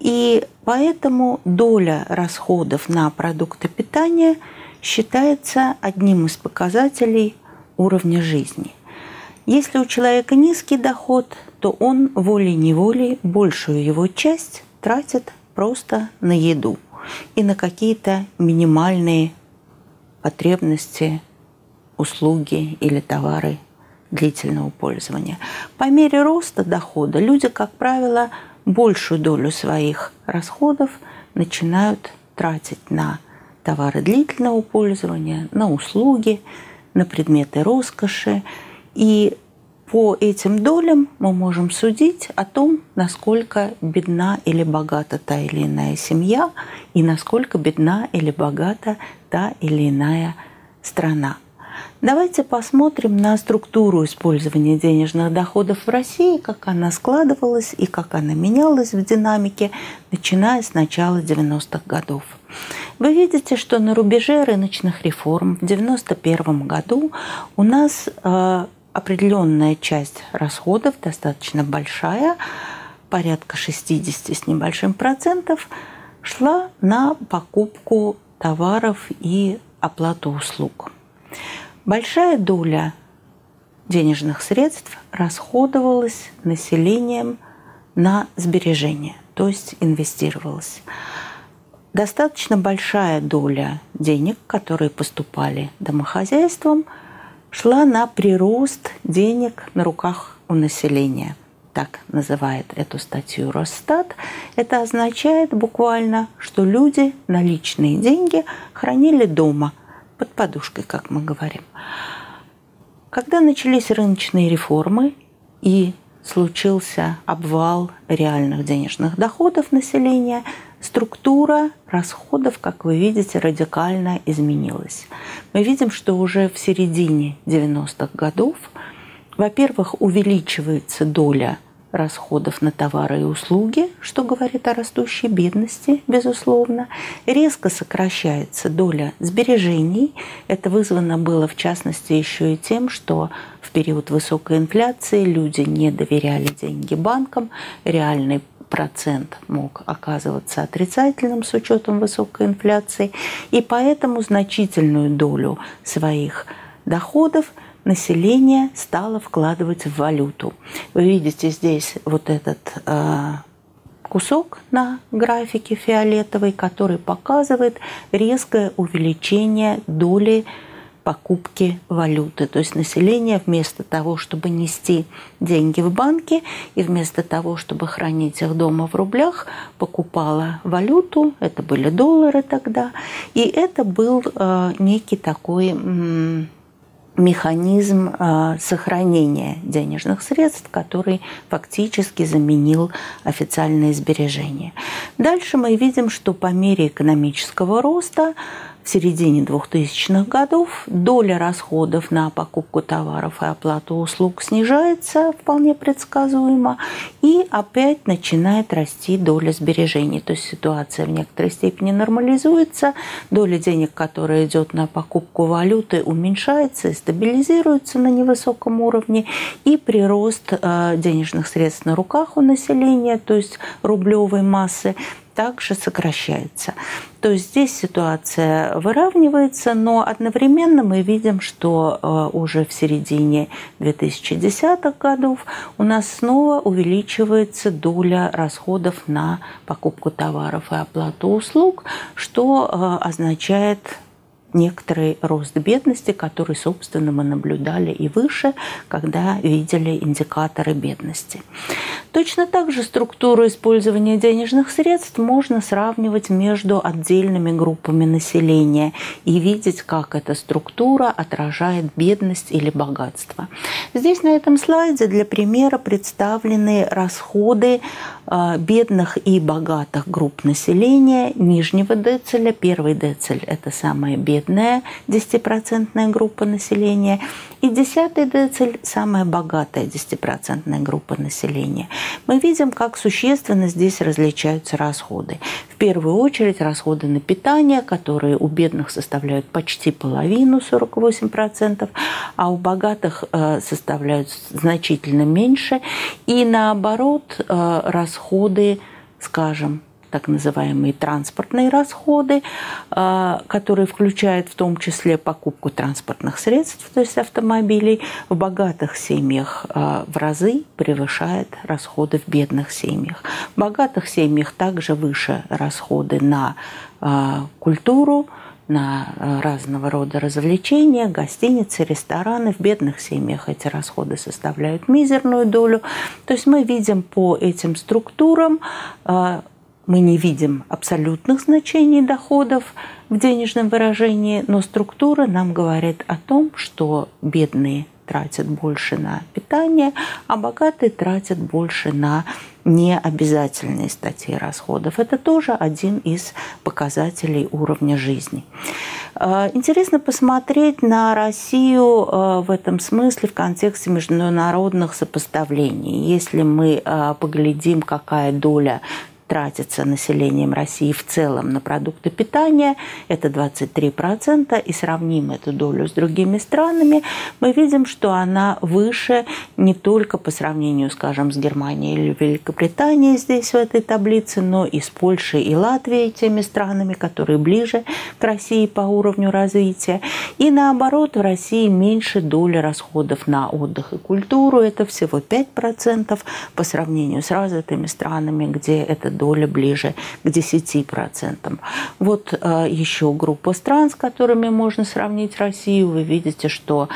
И поэтому доля расходов на продукты питания считается одним из показателей уровня жизни. Если у человека низкий доход, то он волей-неволей большую его часть тратит просто на еду и на какие-то минимальные потребности, услуги или товары длительного пользования. По мере роста дохода люди, как правило, большую долю своих расходов начинают тратить на товары длительного пользования, на услуги, на предметы роскоши – и по этим долям мы можем судить о том, насколько бедна или богата та или иная семья и насколько бедна или богата та или иная страна. Давайте посмотрим на структуру использования денежных доходов в России, как она складывалась и как она менялась в динамике, начиная с начала 90-х годов. Вы видите, что на рубеже рыночных реформ в 1991 году у нас э, определенная часть расходов, достаточно большая, порядка 60 с небольшим процентов, шла на покупку товаров и оплату услуг. Большая доля денежных средств расходовалась населением на сбережения, то есть инвестировалась. Достаточно большая доля денег, которые поступали домохозяйствам – шла на прирост денег на руках у населения. Так называет эту статью Росстат. Это означает буквально, что люди наличные деньги хранили дома, под подушкой, как мы говорим. Когда начались рыночные реформы и случился обвал реальных денежных доходов населения, структура расходов, как вы видите, радикально изменилась. Мы видим, что уже в середине 90-х годов, во-первых, увеличивается доля расходов на товары и услуги, что говорит о растущей бедности, безусловно. Резко сокращается доля сбережений. Это вызвано было, в частности, еще и тем, что в период высокой инфляции люди не доверяли деньги банкам, реальный процент мог оказываться отрицательным с учетом высокой инфляции, и поэтому значительную долю своих доходов – население стало вкладывать в валюту. Вы видите здесь вот этот э, кусок на графике фиолетовый, который показывает резкое увеличение доли покупки валюты. То есть население вместо того, чтобы нести деньги в банке и вместо того, чтобы хранить их дома в рублях, покупало валюту. Это были доллары тогда. И это был э, некий такой... Механизм а, сохранения денежных средств, который фактически заменил официальные сбережения. Дальше мы видим, что по мере экономического роста середине 2000-х годов. Доля расходов на покупку товаров и оплату услуг снижается вполне предсказуемо, и опять начинает расти доля сбережений. То есть ситуация в некоторой степени нормализуется, доля денег, которая идет на покупку валюты, уменьшается и стабилизируется на невысоком уровне, и прирост э, денежных средств на руках у населения, то есть рублевой массы, также сокращается. То есть здесь ситуация выравнивается, но одновременно мы видим, что э, уже в середине 2010-х годов у нас снова увеличивается доля расходов на покупку товаров и оплату услуг, что э, означает некоторый рост бедности, который, собственно, мы наблюдали и выше, когда видели индикаторы бедности. Точно так же структуру использования денежных средств можно сравнивать между отдельными группами населения и видеть, как эта структура отражает бедность или богатство. Здесь на этом слайде для примера представлены расходы а, бедных и богатых групп населения нижнего децеля. Первый децель – это самая бедная 10% группа населения. И десятый децель – самая богатая 10% группа населения мы видим, как существенно здесь различаются расходы. В первую очередь расходы на питание, которые у бедных составляют почти половину, 48%, а у богатых э, составляют значительно меньше. И наоборот, э, расходы, скажем, так называемые транспортные расходы, а, которые включают в том числе покупку транспортных средств, то есть автомобилей, в богатых семьях а, в разы превышает расходы в бедных семьях. В богатых семьях также выше расходы на а, культуру, на разного рода развлечения, гостиницы, рестораны. В бедных семьях эти расходы составляют мизерную долю. То есть мы видим по этим структурам мы не видим абсолютных значений доходов в денежном выражении, но структура нам говорит о том, что бедные тратят больше на питание, а богатые тратят больше на необязательные статьи расходов. Это тоже один из показателей уровня жизни. А, интересно посмотреть на Россию а, в этом смысле в контексте международных сопоставлений. Если мы а, поглядим, какая доля тратится населением России в целом на продукты питания, это 23%, и сравним эту долю с другими странами, мы видим, что она выше не только по сравнению, скажем, с Германией или Великобританией здесь в этой таблице, но и с Польшей и Латвией, теми странами, которые ближе к России по уровню развития. И наоборот, в России меньше доля расходов на отдых и культуру, это всего 5% по сравнению с развитыми странами, где это доля ближе к 10%. Вот э, еще группа стран, с которыми можно сравнить Россию. Вы видите, что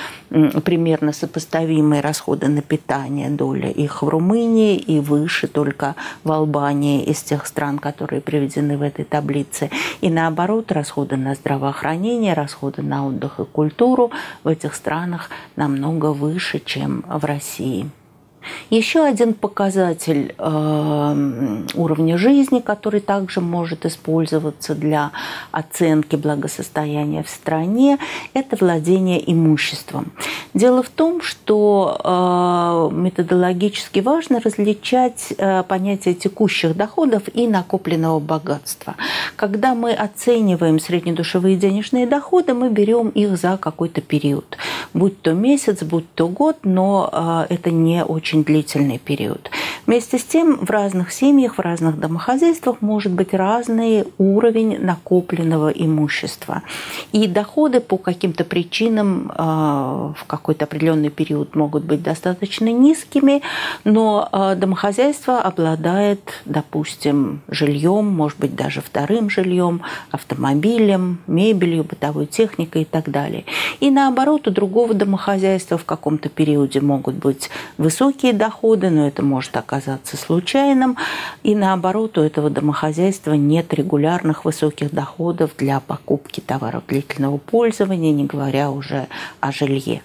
примерно сопоставимые расходы на питание, доля их в Румынии и выше только в Албании из тех стран, которые приведены в этой таблице. И наоборот, расходы на здравоохранение, расходы на отдых и культуру в этих странах намного выше, чем в России. Еще один показатель э, уровня жизни, который также может использоваться для оценки благосостояния в стране, это владение имуществом. Дело в том, что э, методологически важно различать э, понятие текущих доходов и накопленного богатства. Когда мы оцениваем среднедушевые денежные доходы, мы берем их за какой-то период, будь то месяц, будь то год, но это не очень очень длительный период. Вместе с тем в разных семьях, в разных домохозяйствах может быть разный уровень накопленного имущества. И доходы по каким-то причинам э, в какой-то определенный период могут быть достаточно низкими, но э, домохозяйство обладает, допустим, жильем, может быть, даже вторым жильем, автомобилем, мебелью, бытовой техникой и так далее. И наоборот, у другого домохозяйства в каком-то периоде могут быть высокие высокие доходы, но это может оказаться случайным. И наоборот, у этого домохозяйства нет регулярных высоких доходов для покупки товаров длительного пользования, не говоря уже о жилье.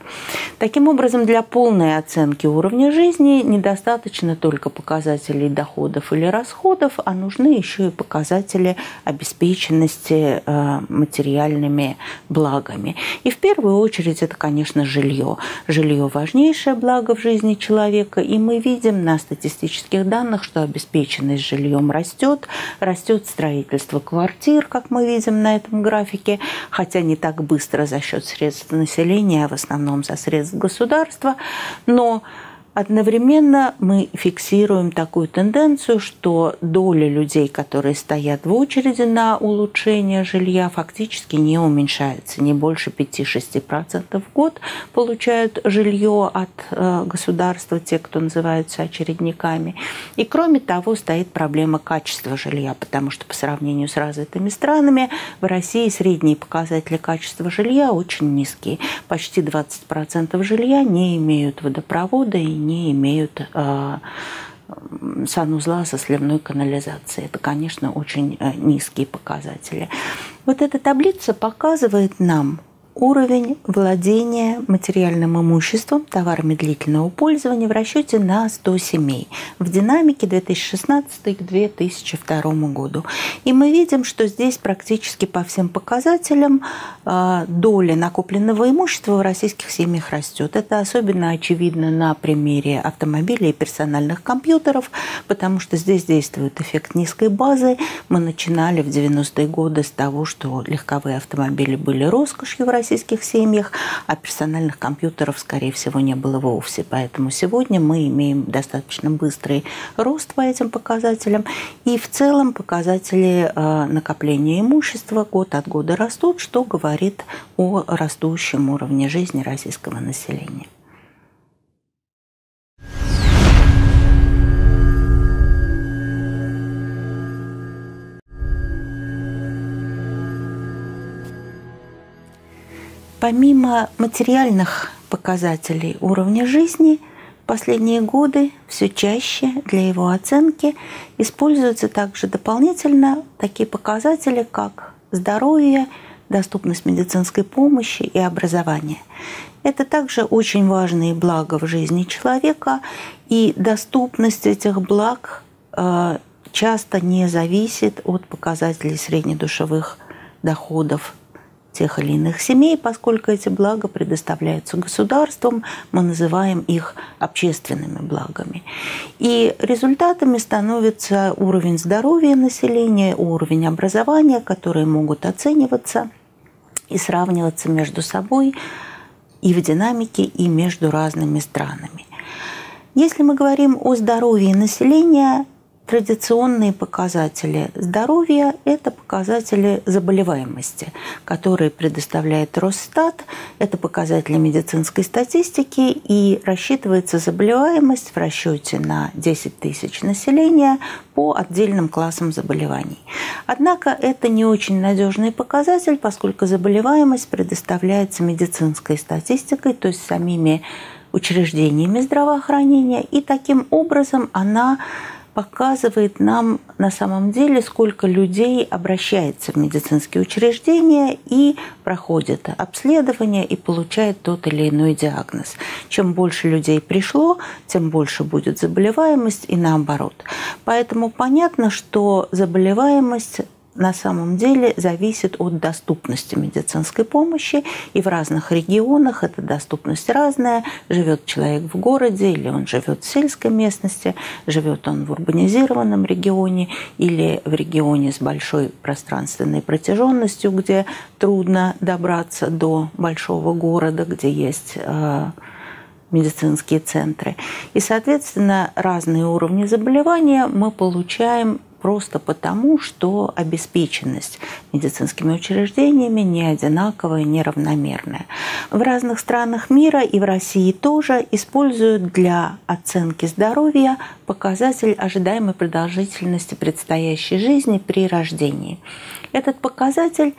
Таким образом, для полной оценки уровня жизни недостаточно только показателей доходов или расходов, а нужны еще и показатели обеспеченности э, материальными благами. И в первую очередь это, конечно, жилье. Жилье – важнейшее благо в жизни человека, человека. И мы видим на статистических данных, что обеспеченность жильем растет, растет строительство квартир, как мы видим на этом графике, хотя не так быстро за счет средств населения, а в основном за средств государства. Но Одновременно мы фиксируем такую тенденцию, что доля людей, которые стоят в очереди на улучшение жилья, фактически не уменьшается. Не больше 5-6% в год получают жилье от э, государства, те, кто называются очередниками. И кроме того, стоит проблема качества жилья, потому что по сравнению с развитыми странами в России средние показатели качества жилья очень низкие. Почти 20% жилья не имеют водопровода и не имеют а, санузла со сливной канализацией. Это, конечно, очень э, низкие показатели. Вот эта таблица показывает нам уровень владения материальным имуществом, товарами длительного пользования в расчете на 100 семей в динамике 2016 к 2002 году. И мы видим, что здесь практически по всем показателям а, доля накопленного имущества в российских семьях растет. Это особенно очевидно на примере автомобилей и персональных компьютеров, потому что здесь действует эффект низкой базы. Мы начинали в 90-е годы с того, что легковые автомобили были роскошью в России, российских семьях, а персональных компьютеров, скорее всего, не было вовсе. Поэтому сегодня мы имеем достаточно быстрый рост по этим показателям. И в целом показатели э, накопления имущества год от года растут, что говорит о растущем уровне жизни российского населения. Помимо материальных показателей уровня жизни, последние годы все чаще для его оценки используются также дополнительно такие показатели, как здоровье, доступность медицинской помощи и образование. Это также очень важные блага в жизни человека, и доступность этих благ э, часто не зависит от показателей среднедушевых доходов тех или иных семей, поскольку эти блага предоставляются государством, мы называем их общественными благами. И результатами становится уровень здоровья населения, уровень образования, которые могут оцениваться и сравниваться между собой и в динамике, и между разными странами. Если мы говорим о здоровье населения, Традиционные показатели здоровья – это показатели заболеваемости, которые предоставляет Росстат. Это показатели медицинской статистики, и рассчитывается заболеваемость в расчете на 10 тысяч населения по отдельным классам заболеваний. Однако это не очень надежный показатель, поскольку заболеваемость предоставляется медицинской статистикой, то есть самими учреждениями здравоохранения, и таким образом она показывает нам на самом деле, сколько людей обращается в медицинские учреждения и проходит обследование и получает тот или иной диагноз. Чем больше людей пришло, тем больше будет заболеваемость и наоборот. Поэтому понятно, что заболеваемость на самом деле зависит от доступности медицинской помощи, и в разных регионах эта доступность разная. Живет человек в городе, или он живет в сельской местности, живет он в урбанизированном регионе, или в регионе с большой пространственной протяженностью, где трудно добраться до большого города, где есть э, медицинские центры. И, соответственно, разные уровни заболевания мы получаем просто потому, что обеспеченность медицинскими учреждениями не одинаковая, неравномерная. В разных странах мира и в России тоже используют для оценки здоровья показатель ожидаемой продолжительности предстоящей жизни при рождении. Этот показатель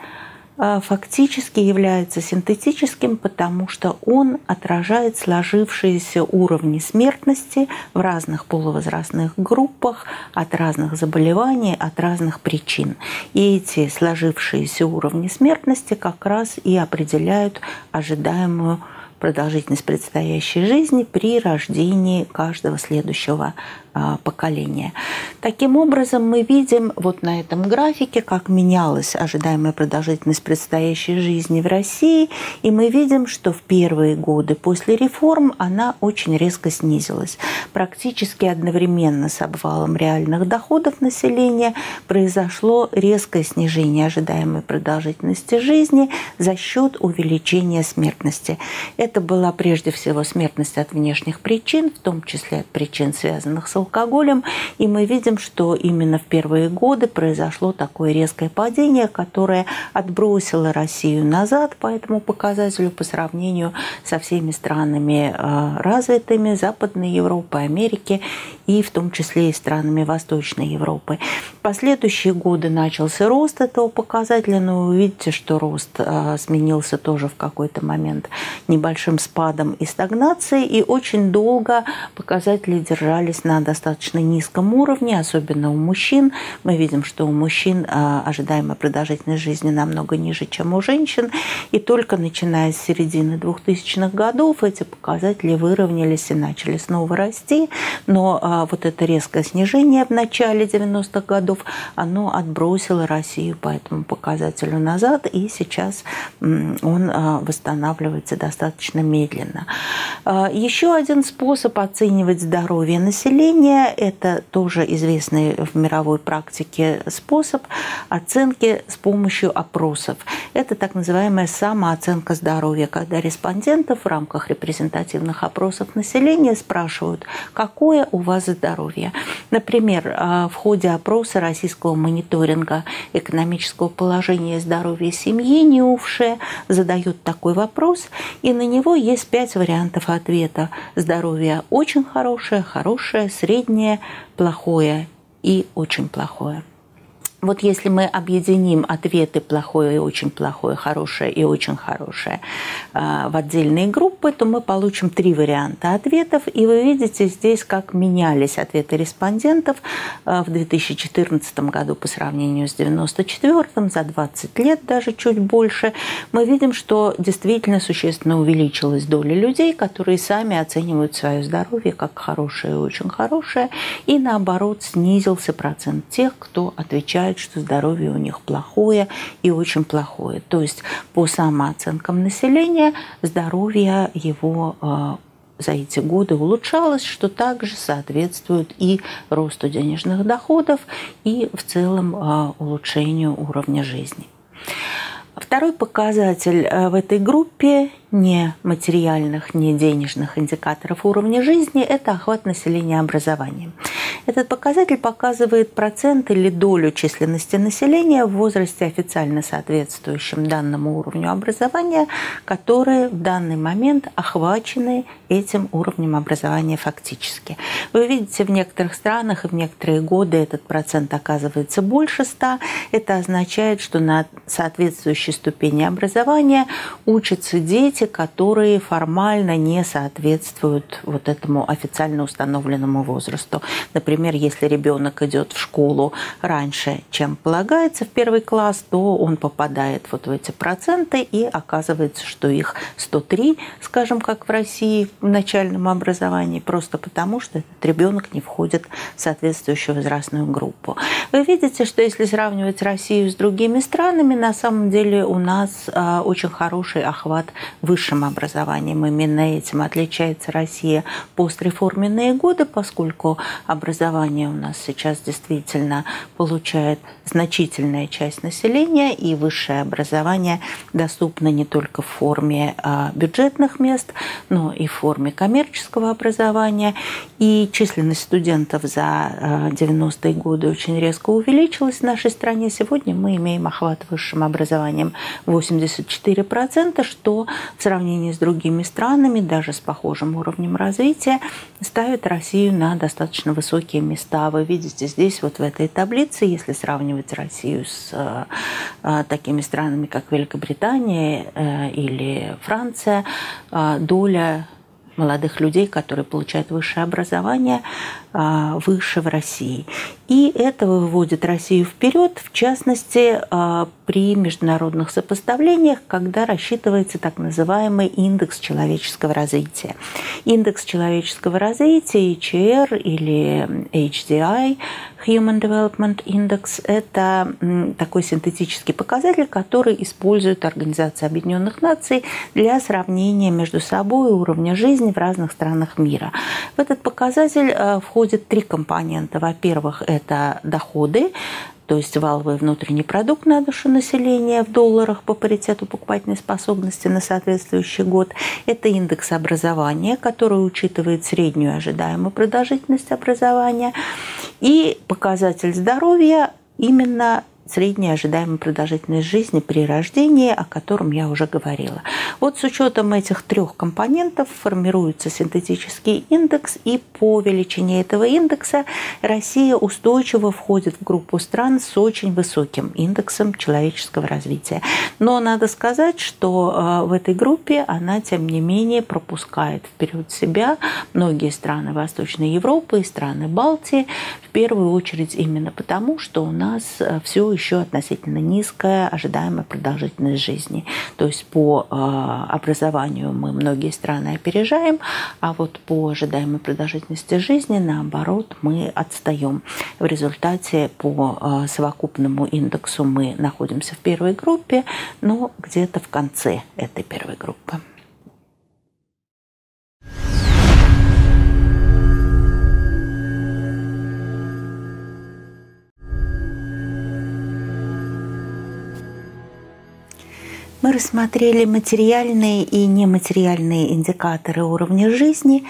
фактически является синтетическим, потому что он отражает сложившиеся уровни смертности в разных полувозрастных группах от разных заболеваний, от разных причин. И эти сложившиеся уровни смертности как раз и определяют ожидаемую продолжительность предстоящей жизни при рождении каждого следующего а, поколения. Таким образом, мы видим вот на этом графике, как менялась ожидаемая продолжительность предстоящей жизни в России, и мы видим, что в первые годы после реформ она очень резко снизилась. Практически одновременно с обвалом реальных доходов населения произошло резкое снижение ожидаемой продолжительности жизни за счет увеличения смертности. Это была прежде всего смертность от внешних причин, в том числе от причин, связанных с алкоголем, алкоголем, и мы видим, что именно в первые годы произошло такое резкое падение, которое отбросило Россию назад по этому показателю по сравнению со всеми странами э, развитыми Западной Европы, Америки и в том числе и странами Восточной Европы. Последующие годы начался рост этого показателя, но вы видите, что рост э, сменился тоже в какой-то момент небольшим спадом и стагнацией, и очень долго показатели держались на достаточно низком уровне, особенно у мужчин. Мы видим, что у мужчин а, ожидаемая продолжительность жизни намного ниже, чем у женщин. И только начиная с середины 2000-х годов эти показатели выровнялись и начали снова расти. Но а, вот это резкое снижение в начале 90-х годов, оно отбросило Россию по этому показателю назад, и сейчас он а, восстанавливается достаточно медленно. Еще один способ оценивать здоровье населения Измерение – это тоже известный в мировой практике способ оценки с помощью опросов. Это так называемая самооценка здоровья, когда респондентов в рамках репрезентативных опросов населения спрашивают, какое у вас здоровье. Например, а, в ходе опроса российского мониторинга экономического положения здоровья семьи НИУФШЕ задают такой вопрос, и на него есть пять вариантов ответа. Здоровье очень хорошее, хорошее, среднее, среднее, плохое и очень плохое. Вот если мы объединим ответы плохое и очень плохое, хорошее и очень хорошее а, в отдельные группы, то мы получим три варианта ответов. И вы видите здесь, как менялись ответы респондентов а, в 2014 году по сравнению с 1994, за 20 лет даже чуть больше. Мы видим, что действительно существенно увеличилась доля людей, которые сами оценивают свое здоровье как хорошее и очень хорошее. И наоборот, снизился процент тех, кто отвечает считают, что здоровье у них плохое и очень плохое. То есть по самооценкам населения здоровье его э, за эти годы улучшалось, что также соответствует и росту денежных доходов, и в целом э, улучшению уровня жизни. Второй показатель э, в этой группе не материальных, не денежных индикаторов уровня жизни – это охват населения образованием. Этот показатель показывает процент или долю численности населения в возрасте официально соответствующем данному уровню образования, которые в данный момент охвачены этим уровнем образования фактически. Вы видите, в некоторых странах и в некоторые годы этот процент оказывается больше 100. Это означает, что на соответствующей ступени образования учатся дети, дети, которые формально не соответствуют вот этому официально установленному возрасту. Например, если ребенок идет в школу раньше, чем полагается в первый класс, то он попадает вот в эти проценты, и оказывается, что их 103, скажем, как в России в начальном образовании, просто потому, что этот ребенок не входит в соответствующую возрастную группу. Вы видите, что если сравнивать Россию с другими странами, на самом деле у нас а, очень хороший охват высшим образованием. Именно этим отличается Россия постреформенные годы, поскольку образование у нас сейчас действительно получает значительная часть населения, и высшее образование доступно не только в форме а, бюджетных мест, но и в форме коммерческого образования. И численность студентов за 90-е а, годы очень резко увеличилась в нашей стране. Сегодня мы имеем охват высшим образованием 84%, что в сравнении с другими странами, даже с похожим уровнем развития, ставит Россию на достаточно высокие места. Вы видите здесь, вот в этой таблице, если сравнивать Россию с э, такими странами, как Великобритания э, или Франция, э, доля молодых людей, которые получают высшее образование, выше в России. И это выводит Россию вперед, в частности, а, при международных сопоставлениях, когда рассчитывается так называемый индекс человеческого развития. Индекс человеческого развития, ИЧР или HDI, Human Development Index, это такой синтетический показатель, который использует Организация Объединенных Наций для сравнения между собой уровня жизни в разных странах мира. В этот показатель а, входит входит три компонента. Во-первых, это доходы, то есть валовый внутренний продукт на душу населения в долларах по паритету покупательной способности на соответствующий год. Это индекс образования, который учитывает среднюю ожидаемую продолжительность образования. И показатель здоровья именно средняя ожидаемая продолжительность жизни при рождении, о котором я уже говорила. Вот с учетом этих трех компонентов формируется синтетический индекс, и по величине этого индекса Россия устойчиво входит в группу стран с очень высоким индексом человеческого развития. Но надо сказать, что э, в этой группе она, тем не менее, пропускает вперед себя многие страны Восточной Европы и страны Балтии, в первую очередь именно потому, что у нас э, все еще относительно низкая ожидаемая продолжительность жизни. То есть по э, образованию мы многие страны опережаем, а вот по ожидаемой продолжительности жизни, наоборот, мы отстаем. В результате по э, совокупному индексу мы находимся в первой группе, но где-то в конце этой первой группы. Мы рассмотрели материальные и нематериальные индикаторы уровня жизни,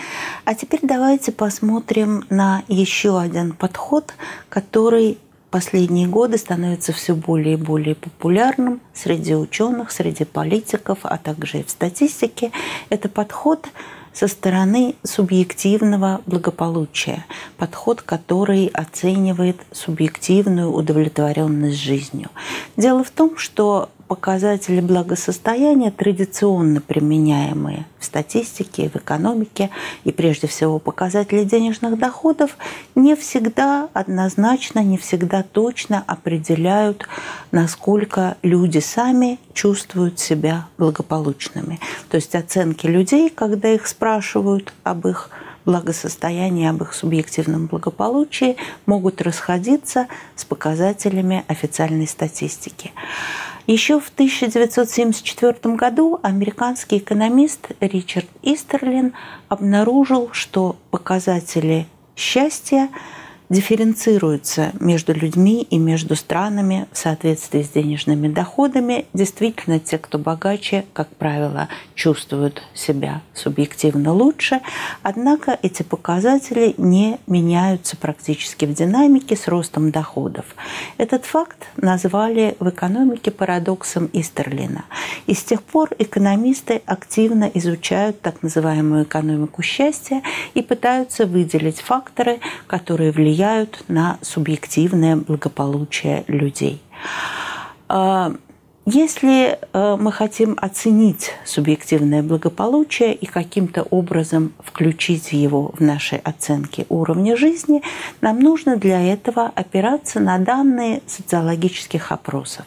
а теперь давайте посмотрим на еще один подход, который последние годы становится все более и более популярным среди ученых, среди политиков, а также и в статистике. Это подход со стороны субъективного благополучия, подход, который оценивает субъективную удовлетворенность жизнью. Дело в том, что показатели благосостояния, традиционно применяемые в статистике, в экономике и прежде всего показатели денежных доходов, не всегда однозначно, не всегда точно определяют, насколько люди сами чувствуют себя благополучными. То есть оценки людей, когда их спрашивают об их благосостоянии, об их субъективном благополучии, могут расходиться с показателями официальной статистики. Еще в 1974 году американский экономист Ричард Истерлин обнаружил, что показатели счастья – дифференцируется между людьми и между странами в соответствии с денежными доходами. Действительно, те, кто богаче, как правило, чувствуют себя субъективно лучше, однако эти показатели не меняются практически в динамике с ростом доходов. Этот факт назвали в экономике парадоксом Истерлина. И с тех пор экономисты активно изучают так называемую экономику счастья и пытаются выделить факторы, которые влияют влияют на субъективное благополучие людей. Если э, мы хотим оценить субъективное благополучие и каким-то образом включить его в наши оценки уровня жизни, нам нужно для этого опираться на данные социологических опросов.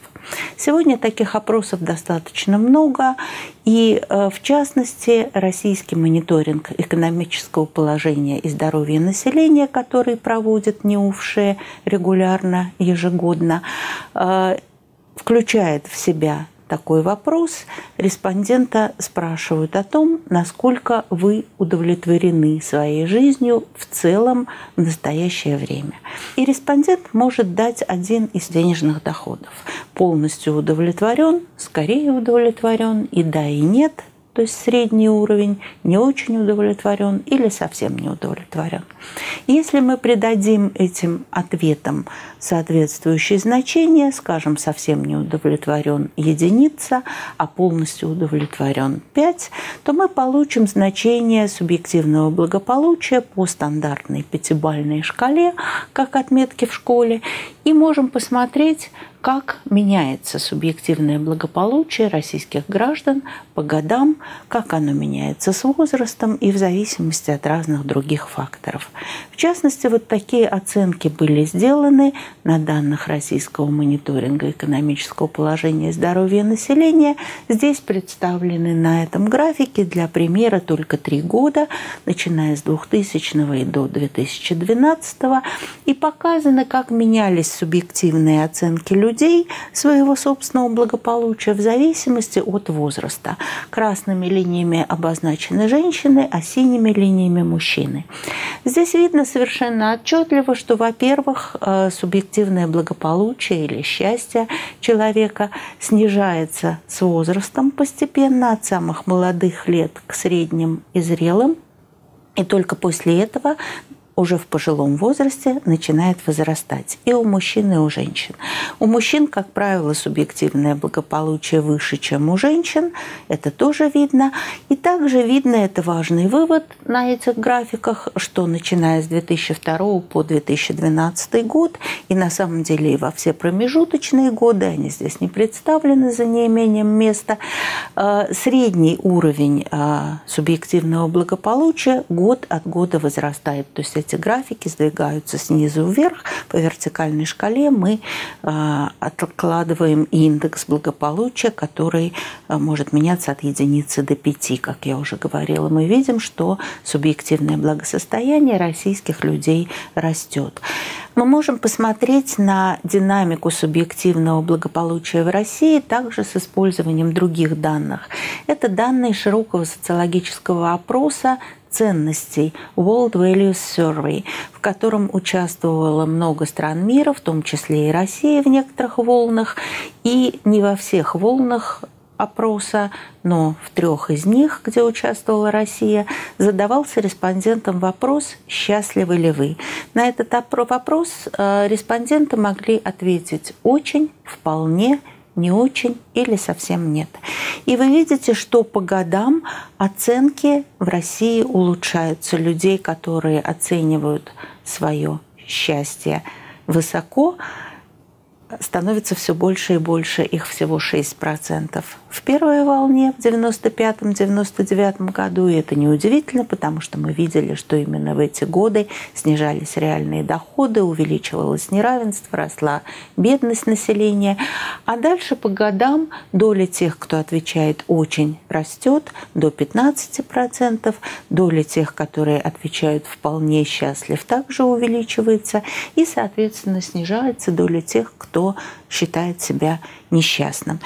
Сегодня таких опросов достаточно много, и э, в частности российский мониторинг экономического положения и здоровья населения, который проводит НИУФШЕ регулярно, ежегодно, э, включает в себя такой вопрос, респондента спрашивают о том, насколько вы удовлетворены своей жизнью в целом в настоящее время. И респондент может дать один из денежных доходов. Полностью удовлетворен, скорее удовлетворен, и да, и нет – то есть средний уровень, не очень удовлетворен или совсем не удовлетворен. Если мы придадим этим ответам соответствующие значения, скажем, совсем не удовлетворен единица, а полностью удовлетворен 5, то мы получим значение субъективного благополучия по стандартной пятибалльной шкале, как отметки в школе, и можем посмотреть, как меняется субъективное благополучие российских граждан по годам, как оно меняется с возрастом и в зависимости от разных других факторов. В частности, вот такие оценки были сделаны на данных российского мониторинга экономического положения и здоровья населения. Здесь представлены на этом графике для примера только три года, начиная с 2000 и до 2012, и показано, как менялись субъективные оценки людей людей своего собственного благополучия в зависимости от возраста. Красными линиями обозначены женщины, а синими линиями мужчины. Здесь видно совершенно отчетливо, что, во-первых, э, субъективное благополучие или счастье человека снижается с возрастом постепенно от самых молодых лет к средним и зрелым. И только после этого уже в пожилом возрасте начинает возрастать и у мужчин, и у женщин. У мужчин, как правило, субъективное благополучие выше, чем у женщин. Это тоже видно. И также видно, это важный вывод на этих графиках, что начиная с 2002 по 2012 год, и на самом деле и во все промежуточные годы, они здесь не представлены за неимением места, э, средний уровень э, субъективного благополучия год от года возрастает. То есть эти графики сдвигаются снизу вверх. По вертикальной шкале мы а, откладываем индекс благополучия, который а, может меняться от единицы до пяти, как я уже говорила. Мы видим, что субъективное благосостояние российских людей растет. Мы можем посмотреть на динамику субъективного благополучия в России также с использованием других данных. Это данные широкого социологического опроса ценностей World Values Survey, в котором участвовало много стран мира, в том числе и Россия в некоторых волнах, и не во всех волнах опроса, но в трех из них, где участвовала Россия, задавался респондентам вопрос «Счастливы ли вы?». На этот вопрос э, респонденты могли ответить «Очень», «Вполне», не очень или совсем нет. И вы видите, что по годам оценки в России улучшаются. Людей, которые оценивают свое счастье высоко, становится все больше и больше, их всего 6% в первой волне в 95-99 году. И это неудивительно, потому что мы видели, что именно в эти годы снижались реальные доходы, увеличивалось неравенство, росла бедность населения. А дальше по годам доля тех, кто отвечает «очень» растет до 15%, доля тех, которые отвечают «вполне счастлив» также увеличивается, и, соответственно, снижается доля тех, кто считает себя несчастным.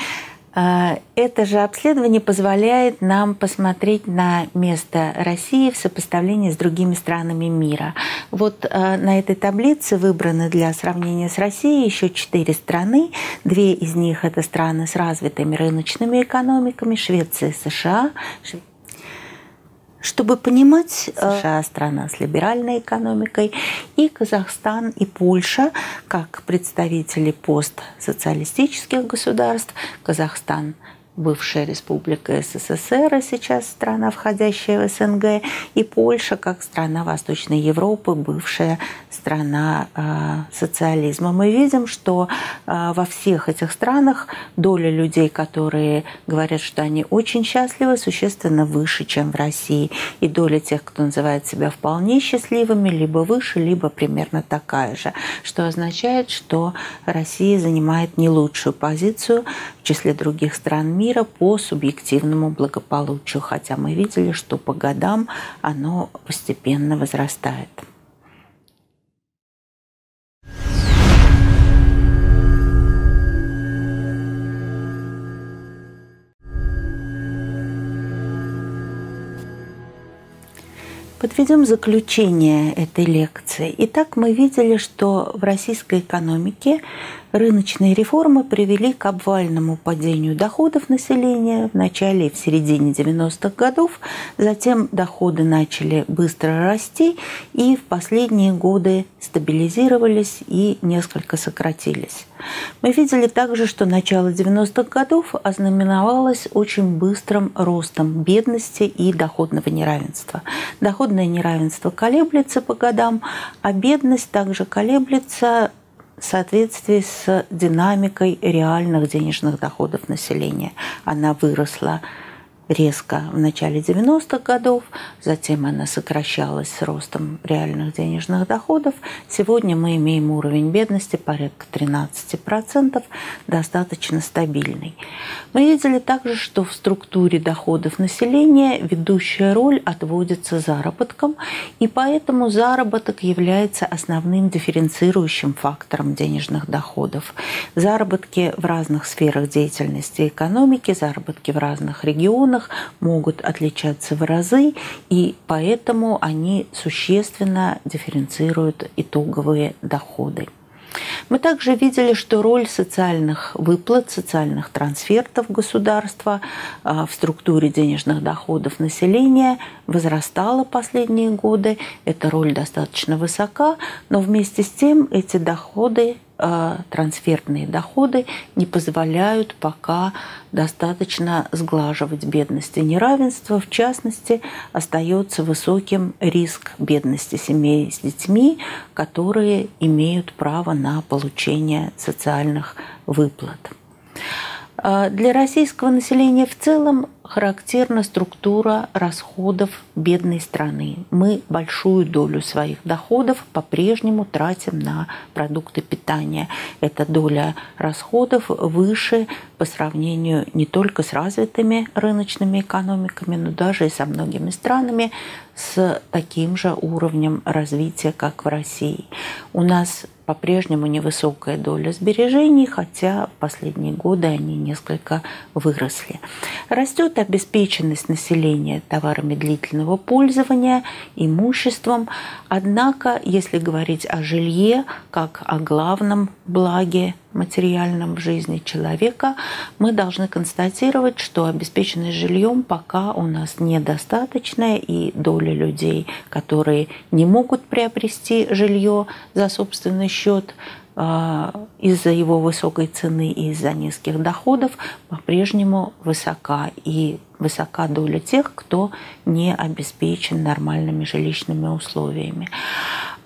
А, это же обследование позволяет нам посмотреть на место России в сопоставлении с другими странами мира. Вот а, на этой таблице выбраны для сравнения с Россией еще четыре страны. Две из них это страны с развитыми рыночными экономиками, Швеция и США. Чтобы понимать, э, США страна с либеральной экономикой, и Казахстан, и Польша, как представители постсоциалистических государств, Казахстан бывшая республика СССР, а сейчас страна, входящая в СНГ, и Польша как страна Восточной Европы, бывшая страна э, социализма. Мы видим, что э, во всех этих странах доля людей, которые говорят, что они очень счастливы, существенно выше, чем в России. И доля тех, кто называет себя вполне счастливыми, либо выше, либо примерно такая же, что означает, что Россия занимает не лучшую позицию в числе других стран мира, мира по субъективному благополучию, хотя мы видели, что по годам оно постепенно возрастает. Подведем заключение этой лекции. Итак, мы видели, что в российской экономике Рыночные реформы привели к обвальному падению доходов населения в начале и в середине 90-х годов. Затем доходы начали быстро расти и в последние годы стабилизировались и несколько сократились. Мы видели также, что начало 90-х годов ознаменовалось очень быстрым ростом бедности и доходного неравенства. Доходное неравенство колеблется по годам, а бедность также колеблется в соответствии с динамикой реальных денежных доходов населения. Она выросла резко в начале 90-х годов, затем она сокращалась с ростом реальных денежных доходов. Сегодня мы имеем уровень бедности порядка 13%, достаточно стабильный. Мы видели также, что в структуре доходов населения ведущая роль отводится заработкам, и поэтому заработок является основным дифференцирующим фактором денежных доходов. Заработки в разных сферах деятельности экономики, заработки в разных регионах, регионах могут отличаться в разы, и поэтому они существенно дифференцируют итоговые доходы. Мы также видели, что роль социальных выплат, социальных трансфертов государства а, в структуре денежных доходов населения возрастала последние годы. Эта роль достаточно высока, но вместе с тем эти доходы Э, трансфертные доходы не позволяют пока достаточно сглаживать бедность и неравенство. В частности, остается высоким риск бедности семей с детьми, которые имеют право на получение социальных выплат. Э, для российского населения в целом характерна структура расходов бедной страны. Мы большую долю своих доходов по-прежнему тратим на продукты питания. Эта доля расходов выше по сравнению не только с развитыми рыночными экономиками, но даже и со многими странами с таким же уровнем развития, как в России. У нас по-прежнему невысокая доля сбережений, хотя в последние годы они несколько выросли. Растет это обеспеченность населения товарами длительного пользования, имуществом. Однако, если говорить о жилье как о главном благе материальном в жизни человека, мы должны констатировать, что обеспеченность жильем пока у нас недостаточная, и доля людей, которые не могут приобрести жилье за собственный счет, из-за его высокой цены и из-за низких доходов по-прежнему высока. И высока доля тех, кто не обеспечен нормальными жилищными условиями.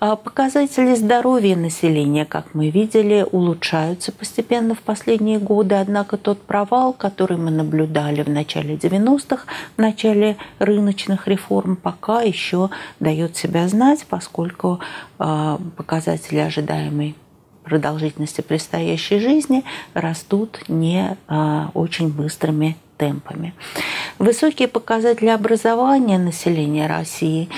А показатели здоровья населения, как мы видели, улучшаются постепенно в последние годы, однако тот провал, который мы наблюдали в начале 90-х, в начале рыночных реформ, пока еще дает себя знать, поскольку а, показатели ожидаемой продолжительности предстоящей жизни растут не а, очень быстрыми темпами. Высокие показатели образования населения России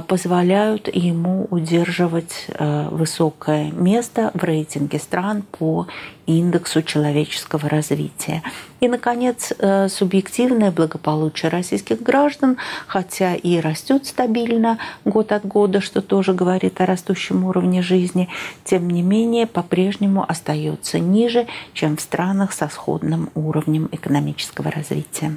позволяют ему удерживать а, высокое место в рейтинге стран по индексу человеческого развития. И, наконец, э, субъективное благополучие российских граждан, хотя и растет стабильно год от года, что тоже говорит о растущем уровне жизни, тем не менее по-прежнему остается ниже, чем в странах со сходным уровнем экономического развития.